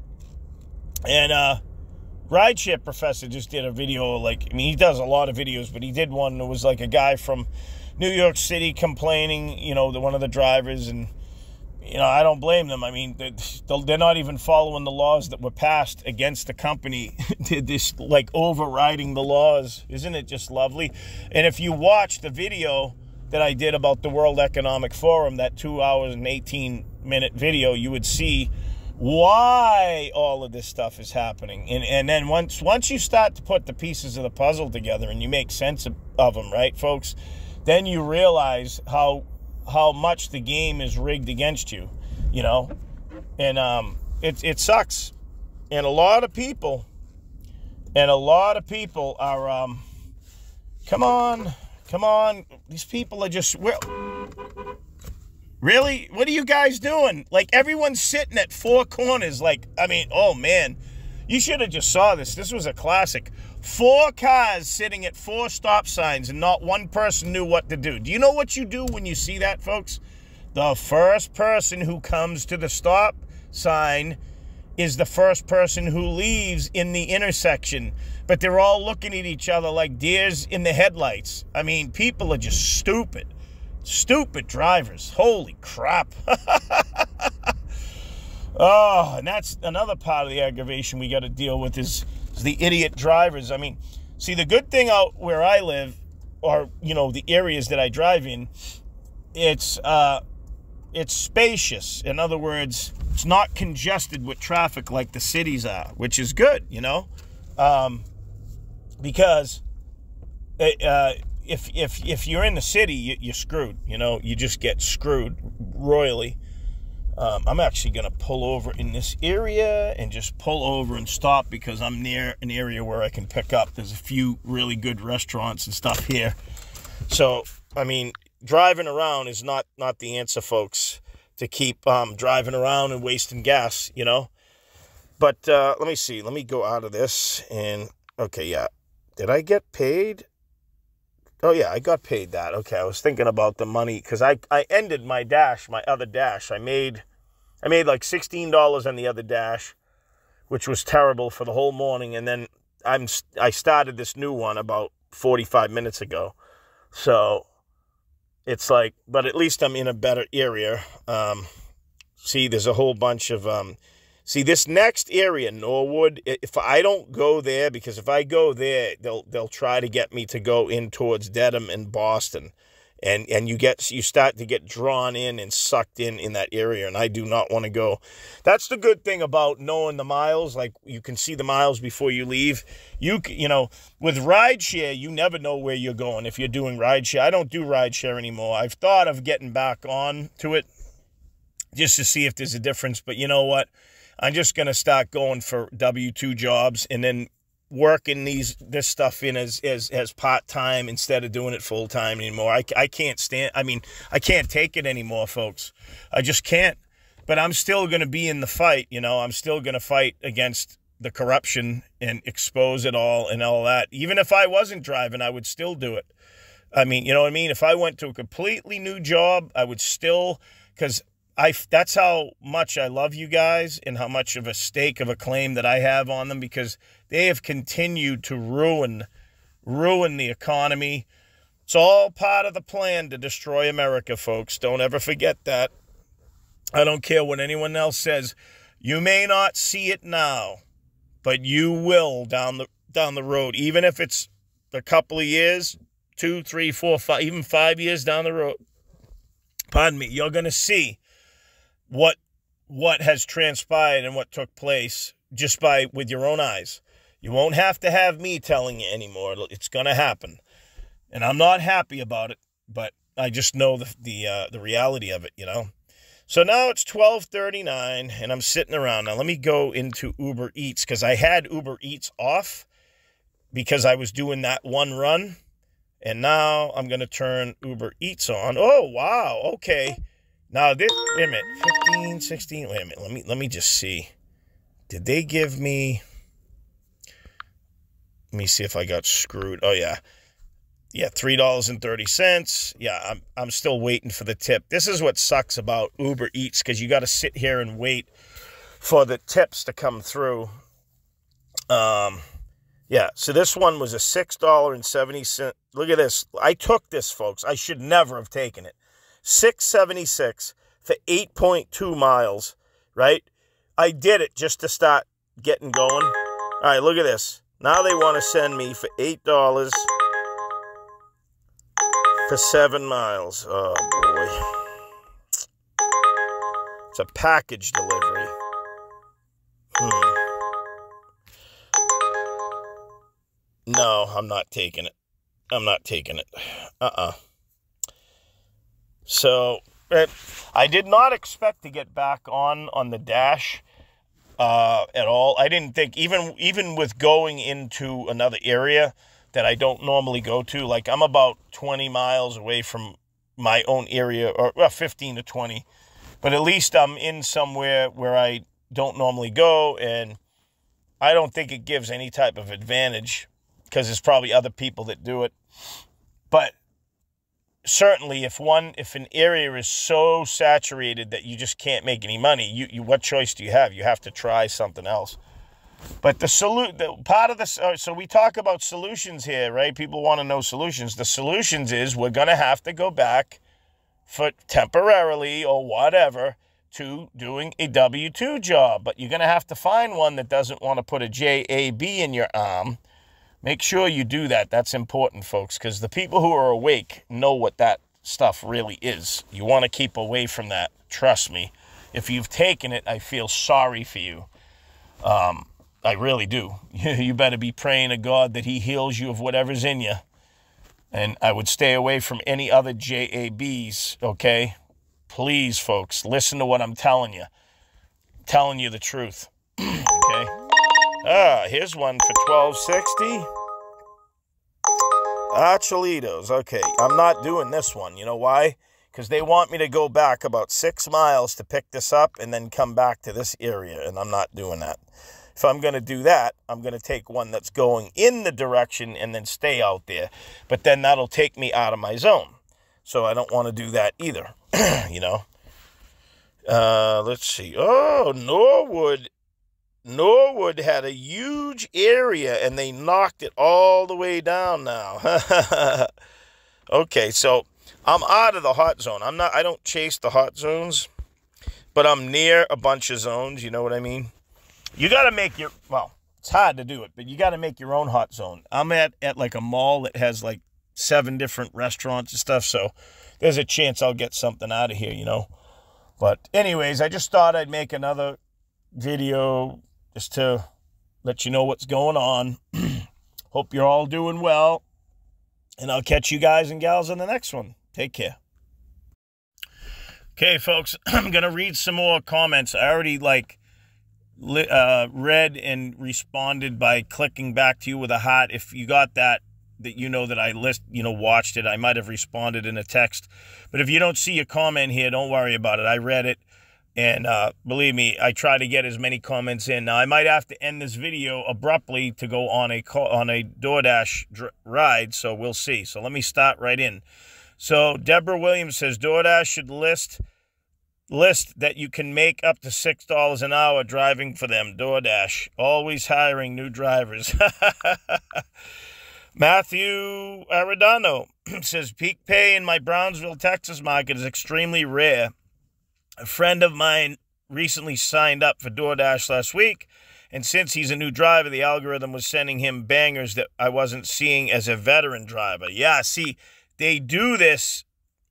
And uh, Rideshare Professor just did a video, like, I mean, he does a lot of videos, but he did one that was like a guy from New York City complaining, you know, the, one of the drivers, and, you know, I don't blame them. I mean, they're not even following the laws that were passed against the company. Did this, like, overriding the laws. Isn't it just lovely? And if you watch the video that I did about the World Economic Forum, that two hours and 18 minute video, you would see why all of this stuff is happening. And, and then once once you start to put the pieces of the puzzle together and you make sense of, of them, right, folks, then you realize how how much the game is rigged against you, you know? And um, it, it sucks. And a lot of people, and a lot of people are, um, come on, come on. These people are just, well, Really? What are you guys doing? Like everyone's sitting at four corners. Like, I mean, oh man, you should have just saw this. This was a classic. Four cars sitting at four stop signs and not one person knew what to do. Do you know what you do when you see that, folks? The first person who comes to the stop sign is the first person who leaves in the intersection. But they're all looking at each other like deers in the headlights. I mean, people are just stupid. Stupid drivers. Holy crap. oh, and that's another part of the aggravation we got to deal with is, the idiot drivers. I mean, see, the good thing out where I live, or, you know, the areas that I drive in, it's, uh, it's spacious. In other words, it's not congested with traffic like the cities are, which is good, you know, um, because it, uh, if if if you're in the city, you, are screwed. You know, you just get screwed royally. Um, I'm actually going to pull over in this area and just pull over and stop because I'm near an area where I can pick up. There's a few really good restaurants and stuff here. So, I mean, driving around is not not the answer, folks. to keep um, driving around and wasting gas, you know. But uh, let me see. Let me go out of this and okay, yeah. Did I get paid? Oh yeah, I got paid that. Okay, I was thinking about the money because I I ended my dash, my other dash. I made I made like sixteen dollars on the other dash, which was terrible for the whole morning. And then I'm I started this new one about forty five minutes ago, so it's like, but at least I'm in a better area. Um, see, there's a whole bunch of um, See this next area, Norwood. If I don't go there, because if I go there, they'll they'll try to get me to go in towards Dedham and Boston, and and you get you start to get drawn in and sucked in in that area, and I do not want to go. That's the good thing about knowing the miles. Like you can see the miles before you leave. You you know with rideshare, you never know where you're going if you're doing rideshare. I don't do rideshare anymore. I've thought of getting back on to it just to see if there's a difference, but you know what? I'm just going to start going for W two jobs and then working these this stuff in as as as part time instead of doing it full time anymore. I I can't stand. I mean, I can't take it anymore, folks. I just can't. But I'm still going to be in the fight. You know, I'm still going to fight against the corruption and expose it all and all that. Even if I wasn't driving, I would still do it. I mean, you know what I mean? If I went to a completely new job, I would still because I that's how much I love you guys and how much of a stake of a claim that I have on them because they have continued to ruin ruin the economy. It's all part of the plan to destroy America, folks. Don't ever forget that. I don't care what anyone else says. You may not see it now, but you will down the down the road, even if it's a couple of years, two, three, four, five, even five years down the road. Pardon me. You're going to see what what has transpired and what took place just by with your own eyes. You won't have to have me telling you anymore. It's going to happen. And I'm not happy about it, but I just know the the uh, the reality of it, you know. So now it's 12:39 and I'm sitting around. Now let me go into Uber Eats cuz I had Uber Eats off because I was doing that one run. And now I'm going to turn Uber Eats on. Oh, wow. Okay. Now this wait a minute, 15, 16, wait a minute, let me let me just see. Did they give me let me see if I got screwed. Oh yeah. Yeah, three dollars and thirty cents. Yeah, I'm I'm still waiting for the tip. This is what sucks about Uber Eats because you got to sit here and wait for the tips to come through. Um, yeah. So this one was a six dollar and seventy cent. Look at this. I took this, folks. I should never have taken it. 676 for 8.2 miles, right? I did it just to start getting going. All right, look at this. Now they want to send me for $8 for seven miles. Oh, boy. It's a package delivery. Hmm. No, I'm not taking it. I'm not taking it. Uh-uh. So I did not expect to get back on on the dash uh, at all. I didn't think even even with going into another area that I don't normally go to. Like I'm about 20 miles away from my own area, or well, 15 to 20. But at least I'm in somewhere where I don't normally go, and I don't think it gives any type of advantage because there's probably other people that do it. But certainly if one if an area is so saturated that you just can't make any money you, you what choice do you have? You have to try something else. But the salute the part of this uh, so we talk about solutions here right? People want to know solutions. The solutions is we're going to have to go back for temporarily or whatever to doing a w2 job but you're going to have to find one that doesn't want to put a jab in your arm Make sure you do that. That's important, folks, because the people who are awake know what that stuff really is. You want to keep away from that. Trust me. If you've taken it, I feel sorry for you. Um, I really do. you better be praying to God that He heals you of whatever's in you. And I would stay away from any other JABs, okay? Please, folks, listen to what I'm telling you. I'm telling you the truth, okay? Ah, here's one for 1260. Ah, Cholitos. Okay, I'm not doing this one. You know why? because they want me to go back about six miles to pick this up and then come back to this area, and I'm not doing that. If I'm going to do that, I'm going to take one that's going in the direction and then stay out there. But then that'll take me out of my zone. So I don't want to do that either, you know. Uh, let's see. Oh, Norwood. Norwood had a huge area and they knocked it all the way down now. okay, so I'm out of the hot zone. I'm not I don't chase the hot zones, but I'm near a bunch of zones, you know what I mean? You got to make your well, it's hard to do it, but you got to make your own hot zone. I'm at at like a mall that has like seven different restaurants and stuff, so there's a chance I'll get something out of here, you know. But anyways, I just thought I'd make another video just to let you know what's going on. Hope you're all doing well. And I'll catch you guys and gals in the next one. Take care. Okay, folks, I'm going to read some more comments. I already like uh, read and responded by clicking back to you with a heart. If you got that, that you know that I list, you know, watched it. I might have responded in a text. But if you don't see a comment here, don't worry about it. I read it. And uh, believe me, I try to get as many comments in. Now, I might have to end this video abruptly to go on a on a DoorDash ride, so we'll see. So let me start right in. So Deborah Williams says DoorDash should list list that you can make up to six dollars an hour driving for them. DoorDash always hiring new drivers. Matthew Aradano says peak pay in my Brownsville, Texas market is extremely rare. A friend of mine recently signed up for DoorDash last week, and since he's a new driver, the algorithm was sending him bangers that I wasn't seeing as a veteran driver. Yeah, see, they do this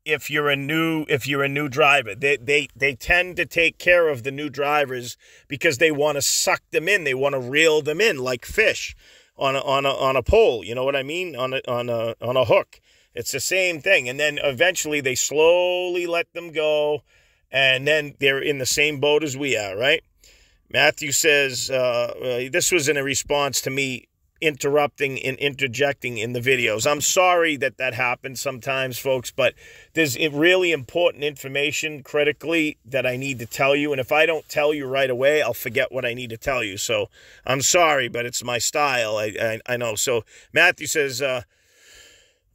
if you're a new if you're a new driver. They they they tend to take care of the new drivers because they want to suck them in. They want to reel them in like fish on a, on a, on a pole. You know what I mean? On a, on a, on a hook. It's the same thing. And then eventually they slowly let them go. And then they're in the same boat as we are, right? Matthew says, uh, uh this was in a response to me interrupting and interjecting in the videos. I'm sorry that that happens sometimes, folks, but there's really important information critically that I need to tell you. And if I don't tell you right away, I'll forget what I need to tell you. So I'm sorry, but it's my style. I, I, I know. So Matthew says, uh,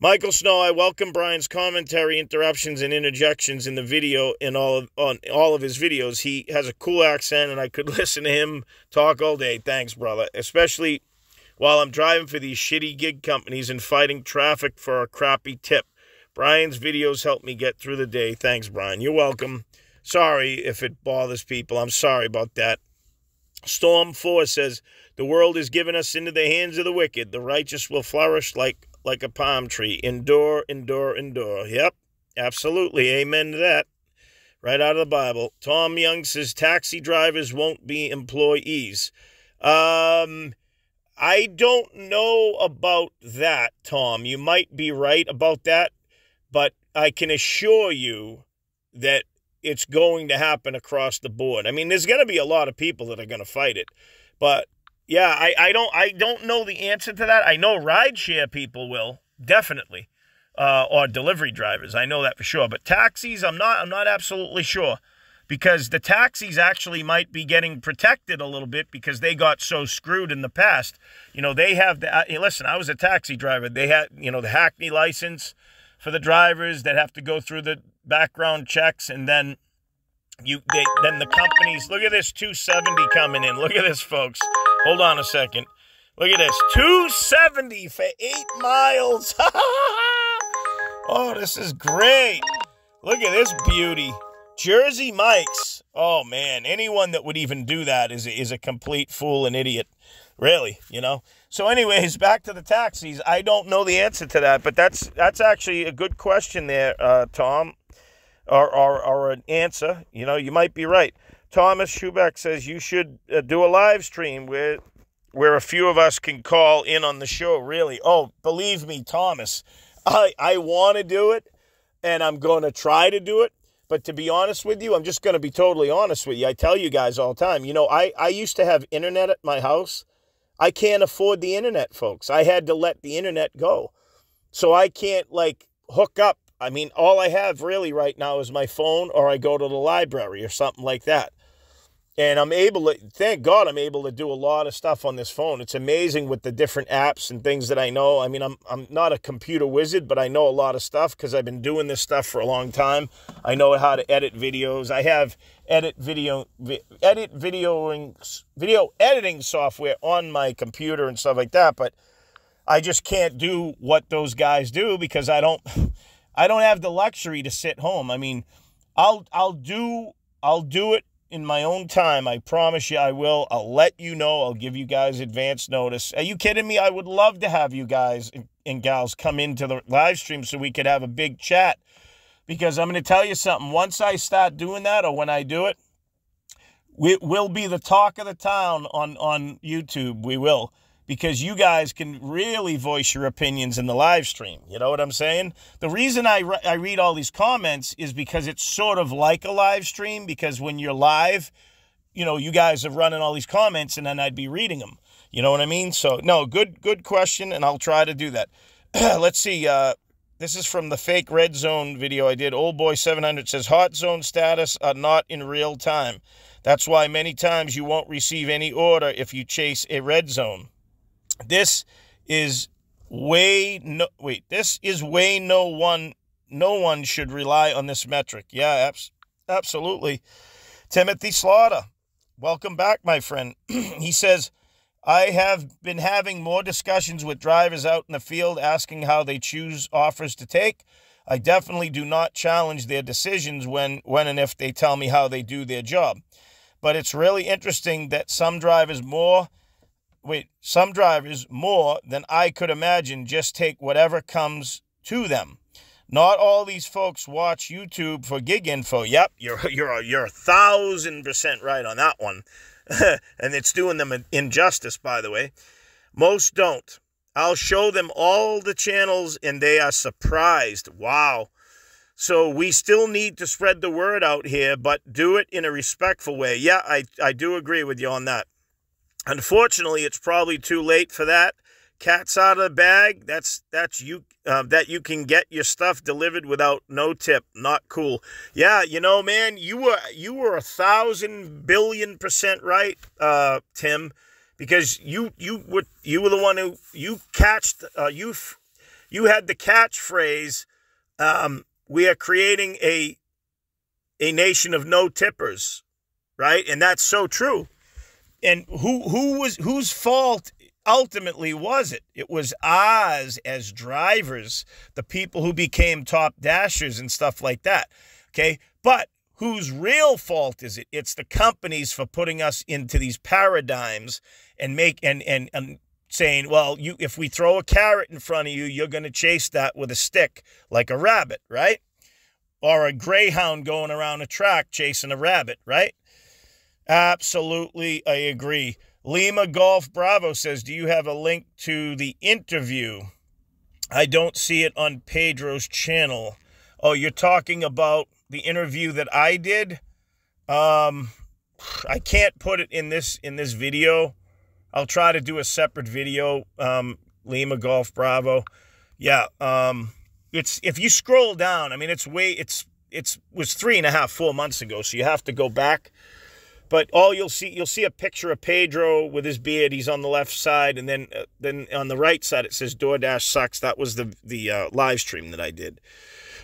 Michael Snow, I welcome Brian's commentary, interruptions, and interjections in the video in all of on all of his videos. He has a cool accent, and I could listen to him talk all day. Thanks, brother. Especially while I'm driving for these shitty gig companies and fighting traffic for a crappy tip. Brian's videos help me get through the day. Thanks, Brian. You're welcome. Sorry if it bothers people. I'm sorry about that. Storm 4 says, The world is given us into the hands of the wicked. The righteous will flourish like, like a palm tree. Endure, endure, endure. Yep, absolutely. Amen to that. Right out of the Bible. Tom Young says, Taxi drivers won't be employees. Um, I don't know about that, Tom. You might be right about that, but I can assure you that it's going to happen across the board. I mean, there's going to be a lot of people that are going to fight it, but yeah, I, I don't I don't know the answer to that. I know rideshare people will definitely, uh, or delivery drivers. I know that for sure. But taxis, I'm not I'm not absolutely sure because the taxis actually might be getting protected a little bit because they got so screwed in the past. You know, they have the, uh, listen, I was a taxi driver. They had, you know, the Hackney license for the drivers that have to go through the background checks and then you they then the companies look at this 270 coming in. Look at this folks. Hold on a second. Look at this. 270 for eight miles. Oh this is great. Look at this beauty. Jersey Mike's. Oh man, anyone that would even do that is is a complete fool and idiot. Really, you know. So, anyways, back to the taxis. I don't know the answer to that, but that's that's actually a good question there, uh, Tom, or, or or an answer. You know, you might be right. Thomas Schubeck says you should uh, do a live stream where where a few of us can call in on the show. Really? Oh, believe me, Thomas, I I want to do it, and I'm going to try to do it but to be honest with you, I'm just going to be totally honest with you. I tell you guys all the time, you know, I, I used to have internet at my house. I can't afford the internet, folks. I had to let the internet go. So I can't like hook up I mean, all I have really right now is my phone, or I go to the library or something like that and I'm able to thank God I'm able to do a lot of stuff on this phone. It's amazing with the different apps and things that I know. I mean, I'm I'm not a computer wizard, but I know a lot of stuff because I've been doing this stuff for a long time. I know how to edit videos. I have edit video vi, edit videoing video editing software on my computer and stuff like that, but I just can't do what those guys do because I don't I don't have the luxury to sit home. I mean, I'll I'll do I'll do it in my own time. I promise you I will. I'll let you know. I'll give you guys advance notice. Are you kidding me? I would love to have you guys and gals come into the live stream so we could have a big chat. Because I'm going to tell you something. Once I start doing that or when I do it, we will be the talk of the town on, on YouTube. We will because you guys can really voice your opinions in the live stream. You know what I'm saying? The reason I, re- I read all these comments is because it's sort of like a live stream because when you're live, you know, you guys are running all these comments and then I'd be reading them. You know what I mean? So, no, good good question and I'll try to do that. Let's see uh this is from the fake red zone video I did. Old boy 700 says hot zone status are not in real time. That's why many times you won't receive any order if you chase a red zone. This is way no wait, this is way no one no one should rely on this metric. Yeah, abs- absolutely. Timothy Slaughter, welcome back, my friend. he says, I have been having more discussions with drivers out in the field asking how they choose offers to take. I definitely do not challenge their decisions when, when and if they tell me how they do their job. But it's really interesting that some drivers more wait, some drivers more than I could imagine just take whatever comes to them. Not all these folks watch YouTube for gig info. Yep, you're you're you're a thousand percent right on that one, and it's doing them an injustice, by the way. Most don't. I'll show them all the channels, and they are surprised. Wow. So we still need to spread the word out here, but do it in a respectful way. Yeah, I I do agree with you on that. Unfortunately, it's probably too late for that. Cat's out of the bag. That's that's you uh, that you can get your stuff delivered without no tip. Not cool. Yeah, you know, man, you were you were a thousand billion percent right, uh, Tim, because you you were you were the one who you catched uh, you you had the catchphrase. Um, we are creating a a nation of no tippers, right? And that's so true and who who was whose fault ultimately was it? It was Oz as drivers, the people who became top dashers and stuff like that. Okay, but whose real fault is it? It's the companies for putting us into these paradigms and make and and and saying, well, you if we throw a carrot in front of you, you're going to chase that with a stick like a rabbit, right? Or a greyhound going around a track chasing a rabbit, right? Absolutely, I agree. Lima Golf Bravo says, Do you have a link to the interview? I don't see it on Pedro's channel. Oh, you're talking about the interview that I did? Um, I can't put it in this in this video. I'll try to do a separate video. Um, Lima Golf Bravo. Yeah. Um, it's if you scroll down, I mean, it's way it's it's was three and a half, four months ago, so you have to go back. But all you'll see, you'll see a picture of Pedro with his beard. He's on the left side, and then uh, then on the right side it says DoorDash sucks. That was the the uh, live stream that I did.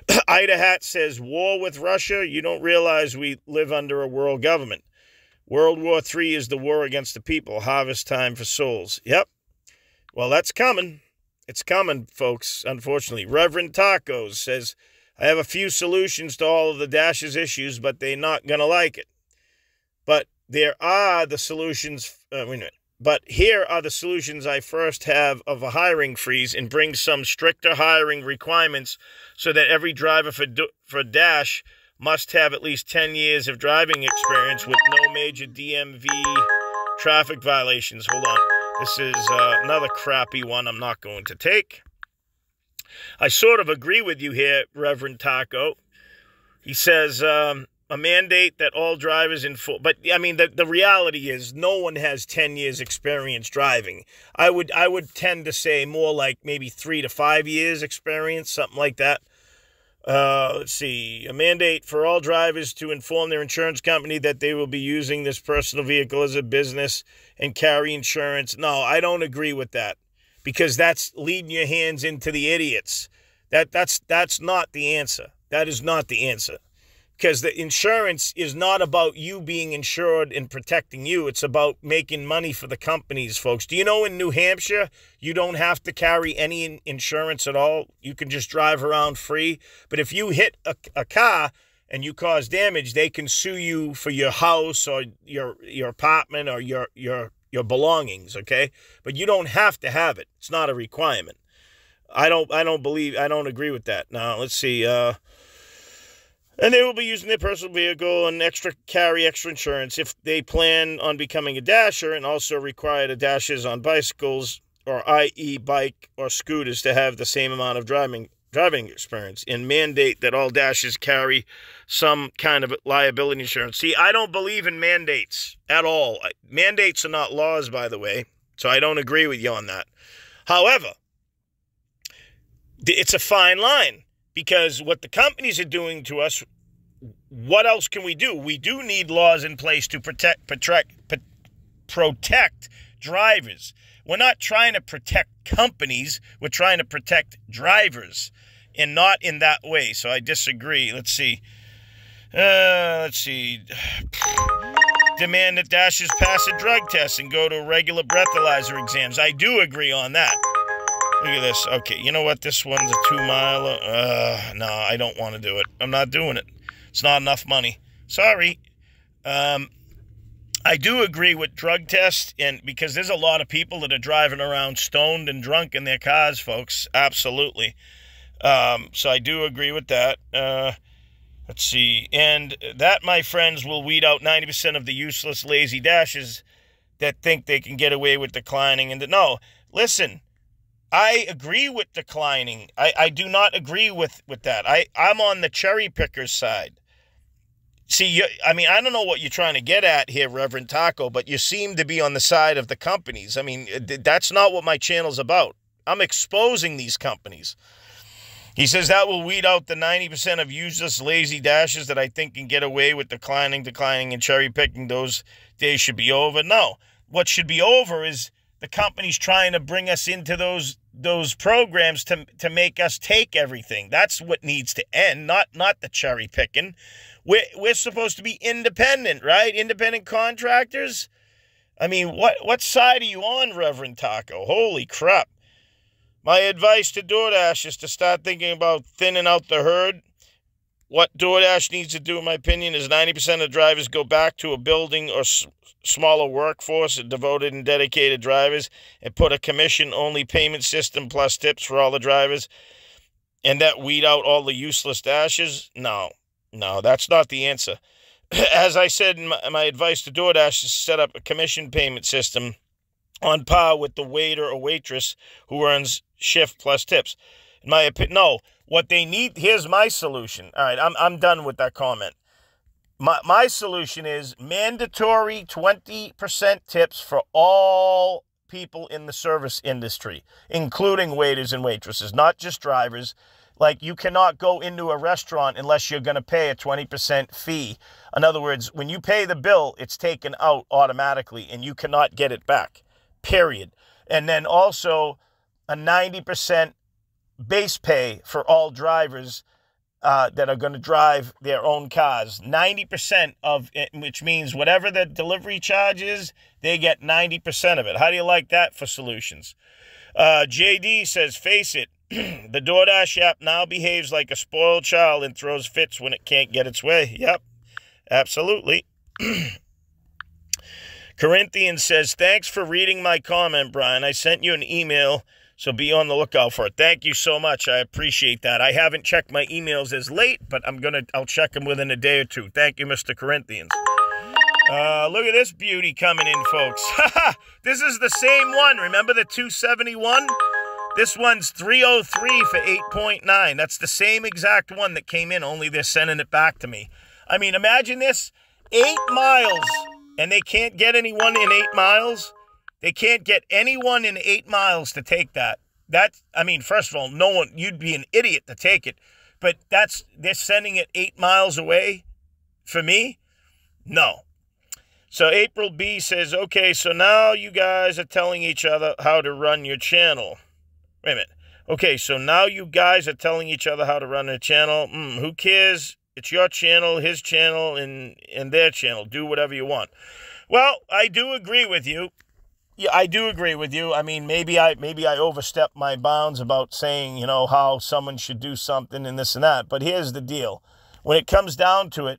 Ida Hat says war with Russia. You don't realize we live under a world government. World War III is the war against the people. Harvest time for souls. Yep. Well, that's coming. It's coming, folks. Unfortunately, Reverend Tacos says. I have a few solutions to all of the Dash's issues, but they're not going to like it. There are the solutions. Uh. But here are the solutions I first have of a hiring freeze and bring some stricter hiring requirements so that every driver for, for Dash must have at least 10 years of driving experience with no major DMV traffic violations. Hold on. This is uh, another crappy one I'm not going to take. I sort of agree with you here, Reverend Taco. He says, um, a mandate that all drivers in full but i mean the, the reality is no one has 10 years experience driving i would i would tend to say more like maybe three to five years experience something like that Uh, let's see. A mandate for all drivers to inform their insurance company that they will be using this personal vehicle as a business and carry insurance. No, I don't agree with that because that's leading your hands into the idiots. That that's that's not the answer. That is not the answer because the insurance is not about you being insured and protecting you. It's about making money for the companies, folks. Do you know in New Hampshire, you don't have to carry any insurance at all? You can just drive around free. But if you hit a, a car and you cause damage, they can sue you for your house or your your apartment or your your your belongings, okay? But you don't have to have it. It's not a requirement. I don't I don't believe I don't agree with that. Now, let's see uh and they will be using their personal vehicle and extra carry extra insurance if they plan on becoming a dasher and also require the dashes on bicycles or i.e. bike or scooters to have the same amount of driving driving experience and mandate that all dashes carry some kind of liability insurance. See, I don't believe in mandates at all. Mandates are not laws, by the way, so I don't agree with you on that. However, it's a fine line because what the companies are doing to us what else can we do? We do need laws in place to protect protect protect drivers. We're not trying to protect companies we're trying to protect drivers and not in that way. So i disagree. Let's see. Uh, let's see. Demand that dashers pass a drug test and go to regular breathalyzer exams. I do agree on that Look at this. Okay, you know what? This one's a two mile. Uh, no, I don't want to do it. I'm not doing it. It's not enough money. Sorry. Um, I do agree with drug tests, and because there's a lot of people that are driving around stoned and drunk in their cars, folks. Absolutely. Um, so I do agree with that. Uh, let's see. And that, my friends, will weed out 90% of the useless, lazy dashes that think they can get away with declining. And no, listen, I agree with declining. I, I do not agree with, with that. I, I'm on the cherry picker's side. See, you, I mean, I don't know what you're trying to get at here, Reverend Taco, but you seem to be on the side of the companies. I mean, uh, that's not what my channel's about. I'm exposing these companies. He says that will weed out the 90% of useless, lazy dashes that I think can get away with declining, declining, and cherry picking. Those days should be over. No, what should be over is the company's trying to bring us into those those programs to to make us take everything. That's what needs to end, not not the cherry picking. We're we're supposed to be independent, right? Independent contractors. I mean, what what side are you on, Reverend Taco? Holy crap. My advice to DoorDash is to start thinking about thinning out the herd. What DoorDash needs to do, in my opinion, is 90% of drivers go back to a building or smaller workforce of devoted and dedicated drivers and put a commission only payment system plus tips for all the drivers and that weed out all the useless dashes? No, no, that's not the answer. As I said, my, my advice to DoorDash is set up a commission payment system on par with the waiter or waitress who earns shift plus tips. In my opinion, no. What they need, here's my solution. All right, I'm, I'm done with that comment. My, my solution is mandatory 20% tips for all people in the service industry, including waiters and waitresses, not just drivers. Like, you cannot go into a restaurant unless you're going to pay a 20% fee. In other words, when you pay the bill, it's taken out automatically and you cannot get it back, period. And then also a 90% base pay for all drivers uh, that are going to drive their own cars. 90% of it, which means whatever the delivery charge is, they get 90% of it. How do you like that for solutions? Uh, JD says, face it, the DoorDash app now behaves like a spoiled child and throws fits when it can't get its way. Yep, absolutely. Corinthians says, thanks for reading my comment, Brian. I sent you an email so be on the lookout for it. Thank you so much. I appreciate that. I haven't checked my emails as late, but I'm gonna I'll check them within a day or two. Thank you, Mr. Corinthians. Uh, look at this beauty coming in, folks. this is the same one. Remember the 271? This one's 303 for 8.9. That's the same exact one that came in, only they're sending it back to me. I mean, imagine this. Eight miles, and they can't get anyone in eight miles. They can't get anyone in eight miles to take that. That I mean, first of all, no one. You'd be an idiot to take it. but that's they're sending it eight miles away for me. No. So April B says, okay, so now you guys are telling each other how to run your channel. Wait a minute. Okay, so now you guys are telling each other how to run a channel. Mm, who cares? It's your channel, his channel, and and their channel. Do whatever you want. Well, I do agree with you. Yeah, I do agree with you. I mean, maybe I maybe I overstepped my bounds about saying, you know, how someone should do something and this and that. But here's the deal. When it comes down to it,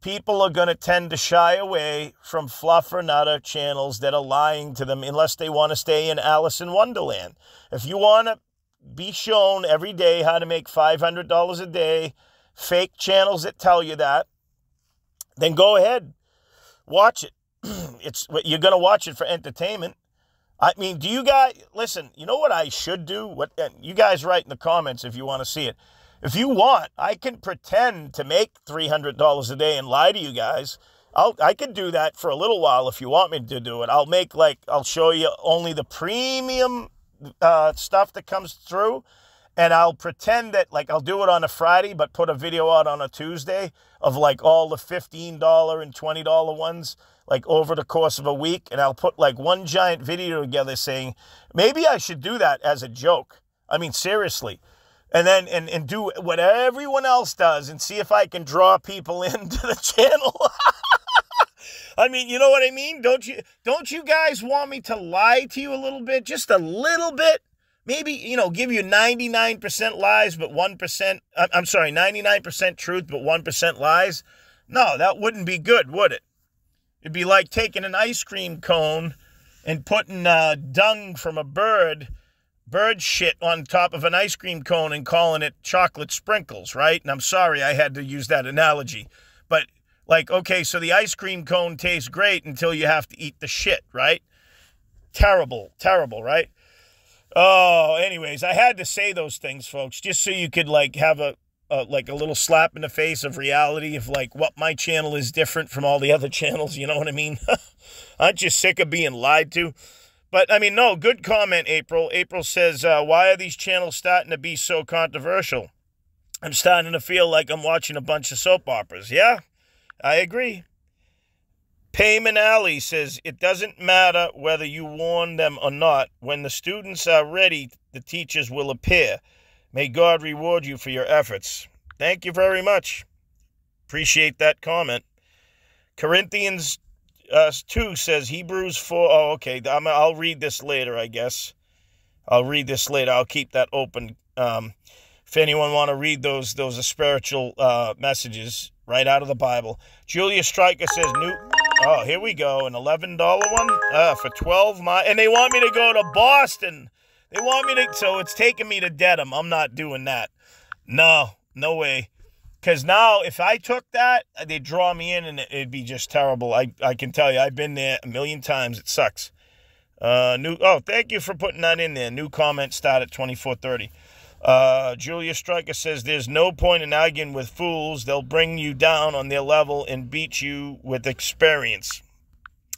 people are going to tend to shy away from fluff or nutter channels that are lying to them unless they want to stay in Alice in Wonderland. If you want to be shown every day how to make $500 a day, fake channels that tell you that, then go ahead, watch it. it's you're going to watch it for entertainment. I mean, do you guys listen? You know what I should do? What you guys write in the comments if you want to see it. If you want, I can pretend to make three hundred dollars a day and lie to you guys. I'll I can do that for a little while if you want me to do it. I'll make like I'll show you only the premium uh, stuff that comes through and I'll pretend that like I'll do it on a Friday, but put a video out on a Tuesday of like all the $15 and $20 ones like over the course of a week. And I'll put like one giant video together saying, maybe I should do that as a joke. I mean, seriously. And then and, and do what everyone else does and see if I can draw people into the channel. I mean, you know what I mean? Don't you don't you guys want me to lie to you a little bit? Just a little bit? Maybe, you know, give you 99% lies but 1% uh, I'm sorry, 99% truth but 1% lies? No, that wouldn't be good, would it? It'd be like taking an ice cream cone and putting uh, dung from a bird, bird shit on top of an ice cream cone and calling it chocolate sprinkles, right? And I'm sorry I had to use that analogy. But like, okay, so the ice cream cone tastes great until you have to eat the shit, right? Terrible, terrible, right? Oh, anyways, I had to say those things, folks, just so you could like have a, a like a little slap in the face of reality of like what my channel is different from all the other channels. You know what I mean? Aren't you sick of being lied to? But I mean, no, good comment, April. April says, uh, "Why are these channels starting to be so controversial?" I'm starting to feel like I'm watching a bunch of soap operas. Yeah, I agree. Payman Alley says it doesn't matter whether you warn them or not. When the students are ready, the teachers will appear. May God reward you for your efforts. Thank you very much. Appreciate that comment. Corinthians uh, 2 says Hebrews 4. Oh, okay. i will read this later, I guess. I'll read this later. I'll keep that open. Um, if anyone want to read those, those are spiritual uh, messages right out of the Bible. Julia Stryker says, new. Oh, here we go. An $11 one uh, for 12 miles. And they want me to go to Boston. They want me to. So it's taking me to Dedham. I'm not doing that. No, no way. Because now, if I took that, they'd draw me in and it'd be just terrible. I, I can tell you, I've been there a million times. It sucks. Uh, new. Oh, thank you for putting that in there. New comment start at 2430. Uh, Julia Stryker says there's no point in arguing with fools. They'll bring you down on their level and beat you with experience.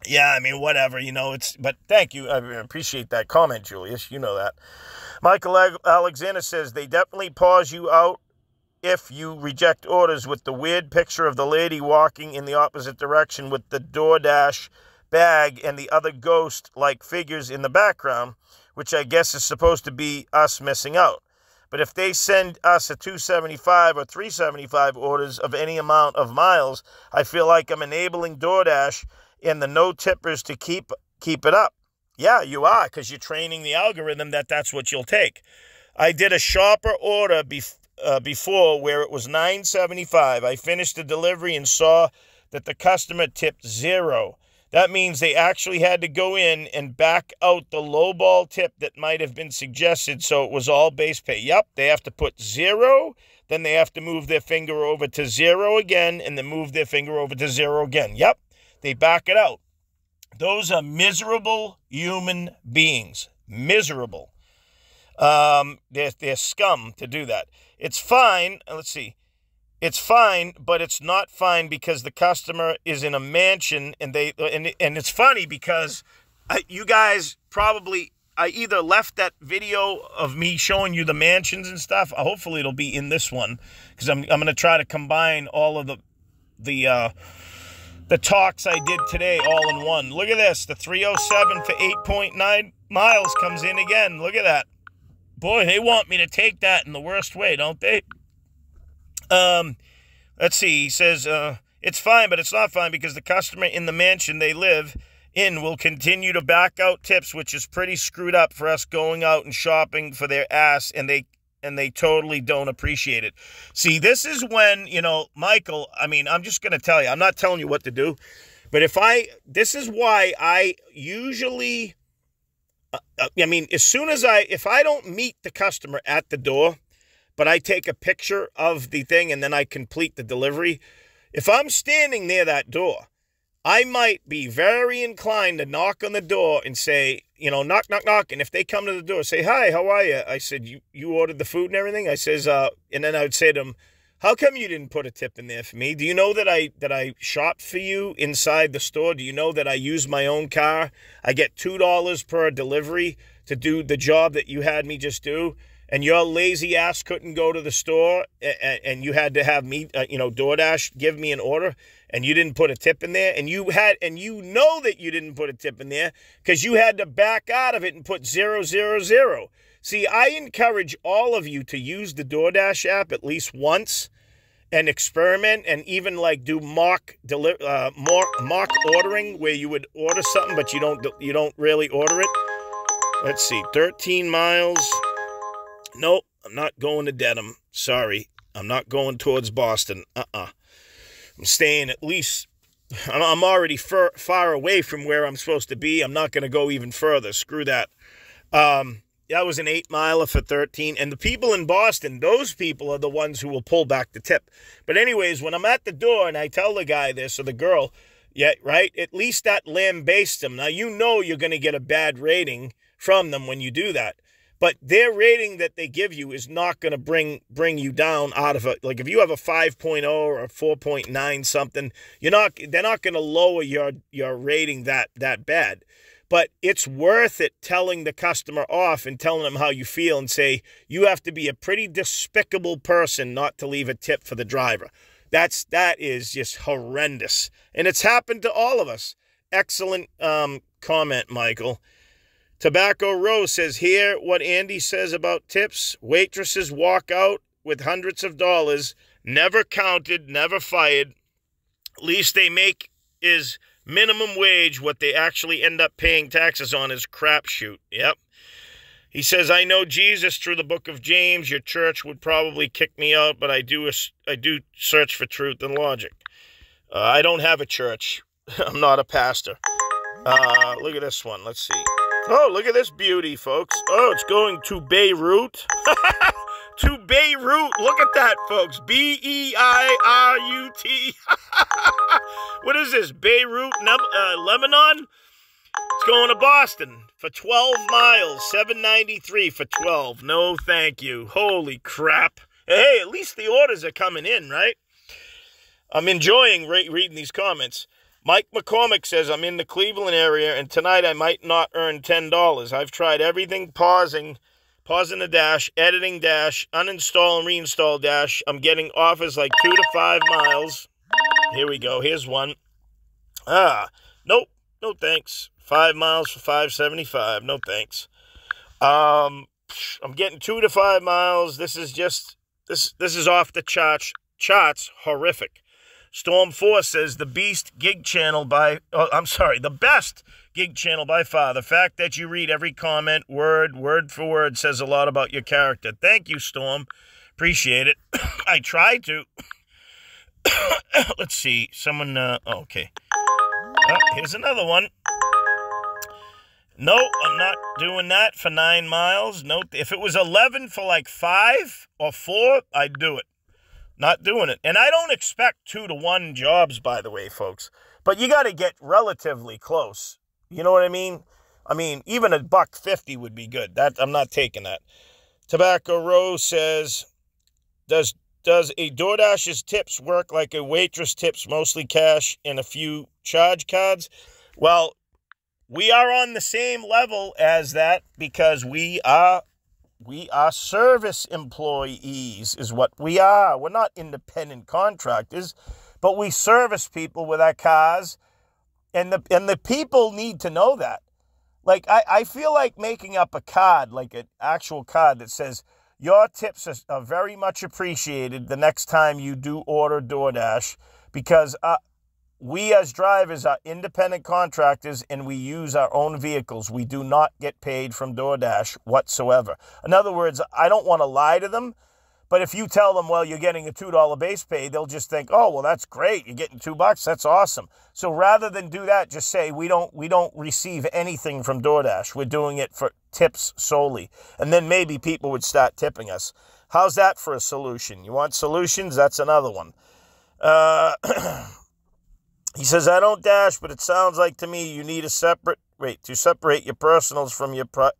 Yeah, I mean, whatever, you know, it's, but thank you. I appreciate that comment, Julius. You know that. Michael Alexander says they definitely pause you out if you reject orders with the weird picture of the lady walking in the opposite direction with the DoorDash bag and the other ghost like figures in the background, which I guess is supposed to be us missing out. But if they send us a 275 or 375 orders of any amount of miles, I feel like I'm enabling DoorDash and the no tippers to keep keep it up. Yeah, you are because you're training the algorithm that that's what you'll take. I did a shopper order bef- uh, before where it was 975. I finished the delivery and saw that the customer tipped zero. That means they actually had to go in and back out the lowball tip that might have been suggested so it was all base pay. Yep, they have to put zero, then they have to move their finger over to zero again, and then move their finger over to zero again. Yep, they back it out. Those are miserable human beings. Miserable. Um, they're, they're scum to do that. It's fine. Let's see it's fine, but it's not fine because the customer is in a mansion and they and and it's funny because you guys probably I either left that video of me showing you the mansions and stuff. Uh, hopefully, it'll be in this one because I'm I'm gonna try to combine all of the the uh, the talks I did today all in one. Look at this. The 307 for 8.9 miles comes in again. Look at that. Boy, they want me to take that in the worst way, don't they? Um, let's see. He says uh, it's fine, but it's not fine because the customer in the mansion they live in will continue to back out tips, which is pretty screwed up for us going out and shopping for their ass, and they and they totally don't appreciate it. See, this is when, you know, Michael, I mean, I'm just going to tell you, I'm not telling you what to do, but if I, this is why I usually, uh, uh, I mean, as soon as I, if I don't meet the customer at the door, but I take a picture of the thing and then I complete the delivery, if I'm standing near that door, I might be very inclined to knock on the door and say, you know, knock, knock, knock. And if they come to the door, say, hi, how are you? I said, you, you ordered the food and everything? I says, uh, and then I would say to them, how come you didn't put a tip in there for me? Do you know that I that I shop for you inside the store? Do you know that I use my own car? I get two dollars per delivery to do the job that you had me just do and your lazy ass couldn't go to the store and, and you had to have me, uh, you know, DoorDash give me an order and you didn't put a tip in there and you had, and you know that you didn't put a tip in there because you had to back out of it and put zero, zero, zero. See, I encourage all of you to use the DoorDash app at least once and experiment and even like do mock deli- uh, mock, mock ordering where you would order something but you don't you don't really order it. Let's see, 13 miles. Nope, I'm not going to Dedham. Sorry. I'm not going towards Boston. Uh-uh. I'm staying at least I'm already far, far away from where I'm supposed to be. I'm not going to go even further. Screw that. Um, that was an eight miler for 13. And the people in Boston, those people are the ones who will pull back the tip. But, anyways, when I'm at the door and I tell the guy this or the girl, yeah, right, at least that lambastes them. Now, you know you're going to get a bad rating from them when you do that but their rating that they give you is not going to bring bring you down out of it. Like if you have a 5.0 or a 4.9 something, you're not they're not going to lower your your rating that that bad. But it's worth it telling the customer off and telling them how you feel and say you have to be a pretty despicable person not to leave a tip for the driver. That's that is just horrendous. And it's happened to all of us. Excellent um, comment, Michael. Tobacco Row says, Hear what Andy says about tips. Waitresses walk out with hundreds of dollars, never counted, never fired. Least they make is minimum wage. What they actually end up paying taxes on is crapshoot. Yep. He says, I know Jesus through the book of James. Your church would probably kick me out, but I do, I do search for truth and logic. Uh, I don't have a church. I'm not a pastor. Uh, look at this one. Let's see. Oh, look at this beauty, folks. Oh, it's going to Beirut. to Beirut. Look at that, folks. B E I R U T. what is this? Beirut, uh, Lebanon? It's going to Boston for 12 miles. 793 for 12. No, thank you. Holy crap. Hey, at least the orders are coming in, right? I'm enjoying re reading these comments. Mike McCormick says, I'm in the Cleveland area, and tonight I might not earn $10. I've tried everything pausing, pausing the dash, editing dash, uninstall and reinstall dash. I'm getting offers like two to five miles. Here we go. Here's one. Ah, nope. No thanks. Five miles for 575. No thanks. Um, I'm getting two to five miles. This is just, this, this is off the charts, charts horrific. Storm Force says the Beast gig channel by, oh, I'm sorry, the best gig channel by far. The fact that you read every comment, word, word for word, says a lot about your character. Thank you, Storm. Appreciate it. I try to. Let's see. Someone, uh, oh, okay. Oh, here's another one. No, I'm not doing that for nine miles. No, if it was 11 for like five or four, I'd do it. Not doing it. And I don't expect two to one jobs, by the way, folks. But you got to get relatively close. You know what I mean? I mean, even a buck fifty would be good. That I'm not taking that. Tobacco Row says, "Does does a DoorDash's tips work like a waitress tips, mostly cash and a few charge cards?" Well, we are on the same level as that because we are we are service employees is what we are. We're not independent contractors, but we service people with our cars and the and the people need to know that. Like I, I feel like making up a card, like an actual card that says your tips are, are very much appreciated the next time you do order DoorDash because uh, we as drivers are independent contractors and we use our own vehicles. We do not get paid from DoorDash whatsoever. In other words, I don't want to lie to them, but if you tell them, well, you're getting a $2 base pay, they'll just think, oh, well, that's great. You're getting two bucks. That's awesome. So rather than do that, just say we don't we don't receive anything from DoorDash. We're doing it for tips solely. And then maybe people would start tipping us. How's that for a solution? You want solutions? That's another one. Uh, He says, I don't dash, but it sounds like to me you need a separate, wait, to separate your personals from your pri,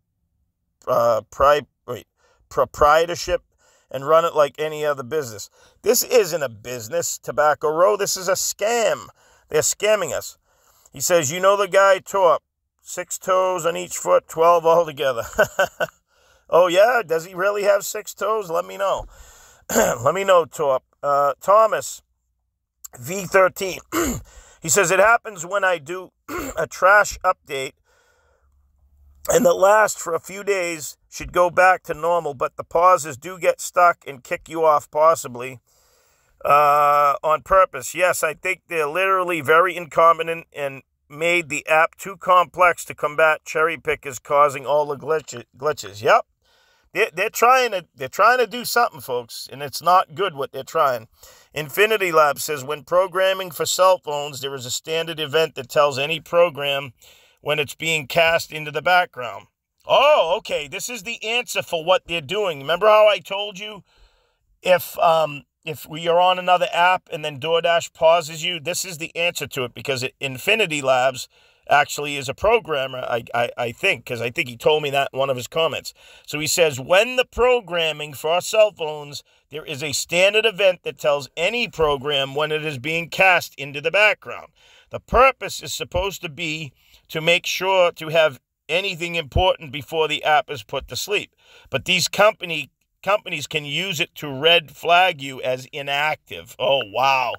uh, pri, wait, proprietorship and run it like any other business. This isn't a business, Tobacco Row. This is a scam. They're scamming us. He says, you know the guy tore six toes on each foot, 12 altogether. oh, yeah? Does he really have six toes? Let me know. Let me know, Torp. Uh, Thomas, V13. He says, It happens when I do a trash update and the last for a few days should go back to normal, but the pauses do get stuck and kick you off, possibly uh, on purpose. Yes, I think they're literally very incompetent and made the app too complex to combat cherry pickers causing all the glitches. Yep. They're, they're trying to they're trying to do something, folks, and it's not good what they're trying. Infinity Lab says when programming for cell phones, there is a standard event that tells any program when it's being cast into the background. Oh, okay. This is the answer for what they're doing. Remember how I told you if um if we are on another app and then DoorDash pauses you, this is the answer to it because Infinity Labs actually is a programmer, I, I, I think, because I think he told me that in one of his comments. So he says, when the programming for our cell phones, there is a standard event that tells any program when it is being cast into the background. The purpose is supposed to be to make sure to have anything important before the app is put to sleep. But these company companies can use it to red flag you as inactive. Oh, wow.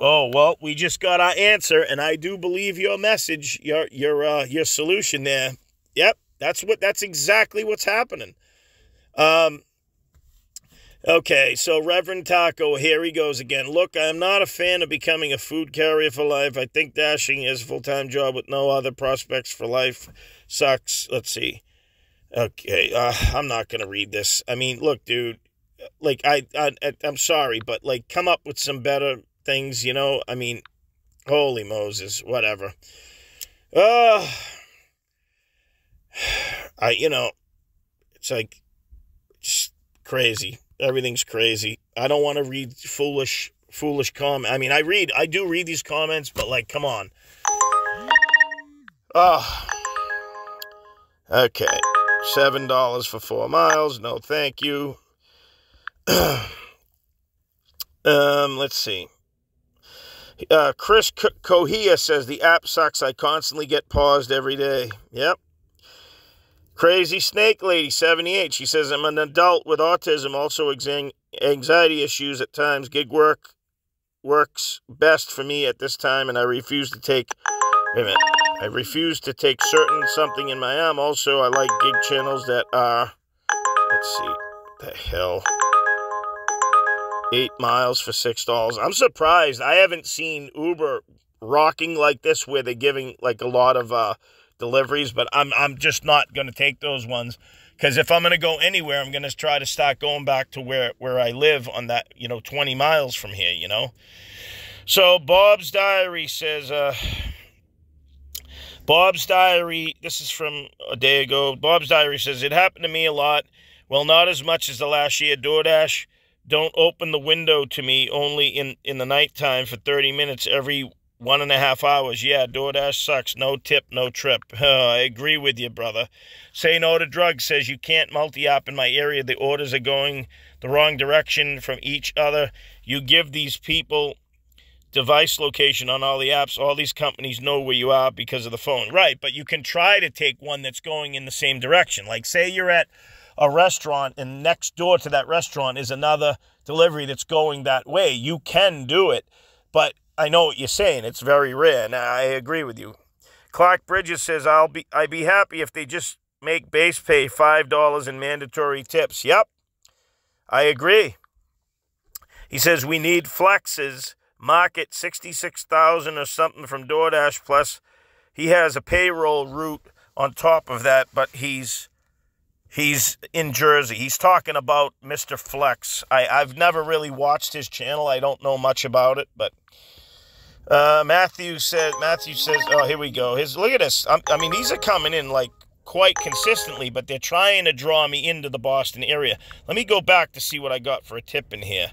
Oh well, we just got our answer, and I do believe your message, your your uh, your solution there. Yep, that's what that's exactly what's happening. Um. Okay, so Reverend Taco, here he goes again. Look, I'm not a fan of becoming a food carrier for life. I think dashing is a full time job with no other prospects for life. Sucks. Let's see. Okay, uh, I'm not gonna read this. I mean, look, dude. Like I, I, I'm sorry, but like, come up with some better things, you know? I mean, holy Moses, whatever. Uh, I, you know, it's like, it's crazy. Everything's crazy. I don't want to read foolish, foolish comment. I mean, I read, I do read these comments, but like, come on. Oh, okay. Seven dollars for four miles. No, thank you. um, let's see. Uh, Chris Cohia says the app sucks. I constantly get paused every day. Yep. Crazy Snake Lady 78. She says I'm an adult with autism, also anxiety issues at times. Gig work works best for me at this time, and I refuse to take. Wait a minute. I refuse to take certain something in my arm. Also, I like gig channels that are. Let's see. The hell eight miles for six dollars. I'm surprised. I haven't seen Uber rocking like this where they're giving like a lot of uh, deliveries, but I'm I'm just not going to take those ones because if I'm going to go anywhere, I'm going to try to start going back to where where I live on that you know 20 miles from here. You know. So Bob's diary says. Uh, Bob's diary. This is from a day ago. Bob's diary says it happened to me a lot. Well, not as much as the last year. DoorDash don't open the window to me only in, in the nighttime for 30 minutes every one and a half hours. Yeah, DoorDash sucks. No tip, no trip. I agree with you, brother. Say no to drugs says you can't multi-app in my area. The orders are going the wrong direction from each other. You give these people device location on all the apps. All these companies know where you are because of the phone. Right, but you can try to take one that's going in the same direction. Like, say you're at a restaurant and next door to that restaurant is another delivery that's going that way. You can do it, but I know what you're saying. It's very rare, and I agree with you. Clark Bridges says, I'll be I'd be happy if they just make base pay $5 in mandatory tips. Yep, I agree. He says we need flexes, market 66,000 or something from DoorDash plus he has a payroll route on top of that, but he's he's in Jersey. He's talking about Mr. Flex. I, I've never really watched his channel. I don't know much about it, but uh, Matthew said. Matthew says, "Oh, here we go. His look at this. I'm, I mean, these are coming in like quite consistently, but they're trying to draw me into the Boston area. Let me go back to see what I got for a tip in here.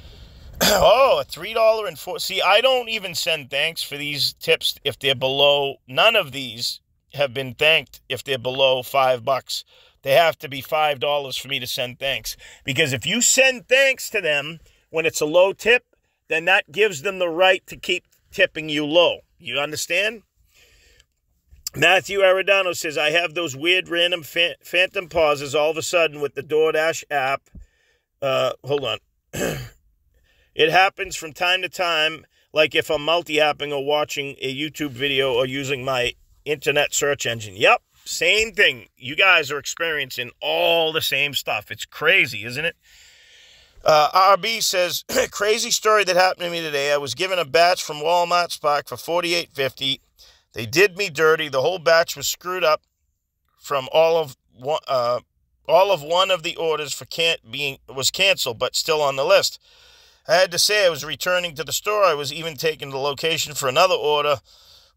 oh, a three dollar and four. See, I don't even send thanks for these tips if they're below. None of these have been thanked if they're below five bucks. They have to be five dollars for me to send thanks. Because if you send thanks to them when it's a low tip, then that gives them the right to keep tipping you low. You understand? Matthew Aradano says, I have those weird random phantom pauses all of a sudden with the DoorDash app. Uh, hold on. it happens from time to time, like if I'm multi apping or watching a YouTube video or using my internet search engine. Yep, same thing. You guys are experiencing all the same stuff. It's crazy, isn't it? Uh, RB says, crazy story that happened to me today. I was given a batch from Walmart Spark for forty-eight fifty. They did me dirty. The whole batch was screwed up from all of one, uh, all of one of the orders for can't being was canceled, but still on the list. I had to say I was returning to the store. I was even taken to the location for another order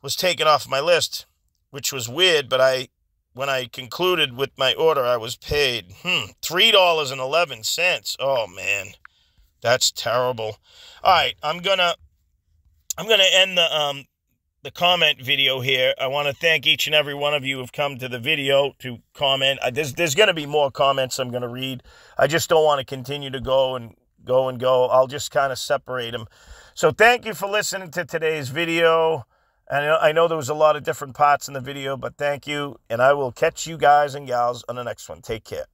was taken off my list, which was weird, but I when I concluded with my order, I was paid hmm, $3.11. Oh man. That's terrible. All right, I'm going to I'm to end the um the comment video here. I want to thank each and every one of you who've come to the video to comment. There's, there's going to be more comments I'm going to read. I just don't want to continue to go and go and go. I'll just kind of separate them. So thank you for listening to today's video. And I know there was a lot of different parts in the video, but thank you. And I will catch you guys and gals on the next one. Take care.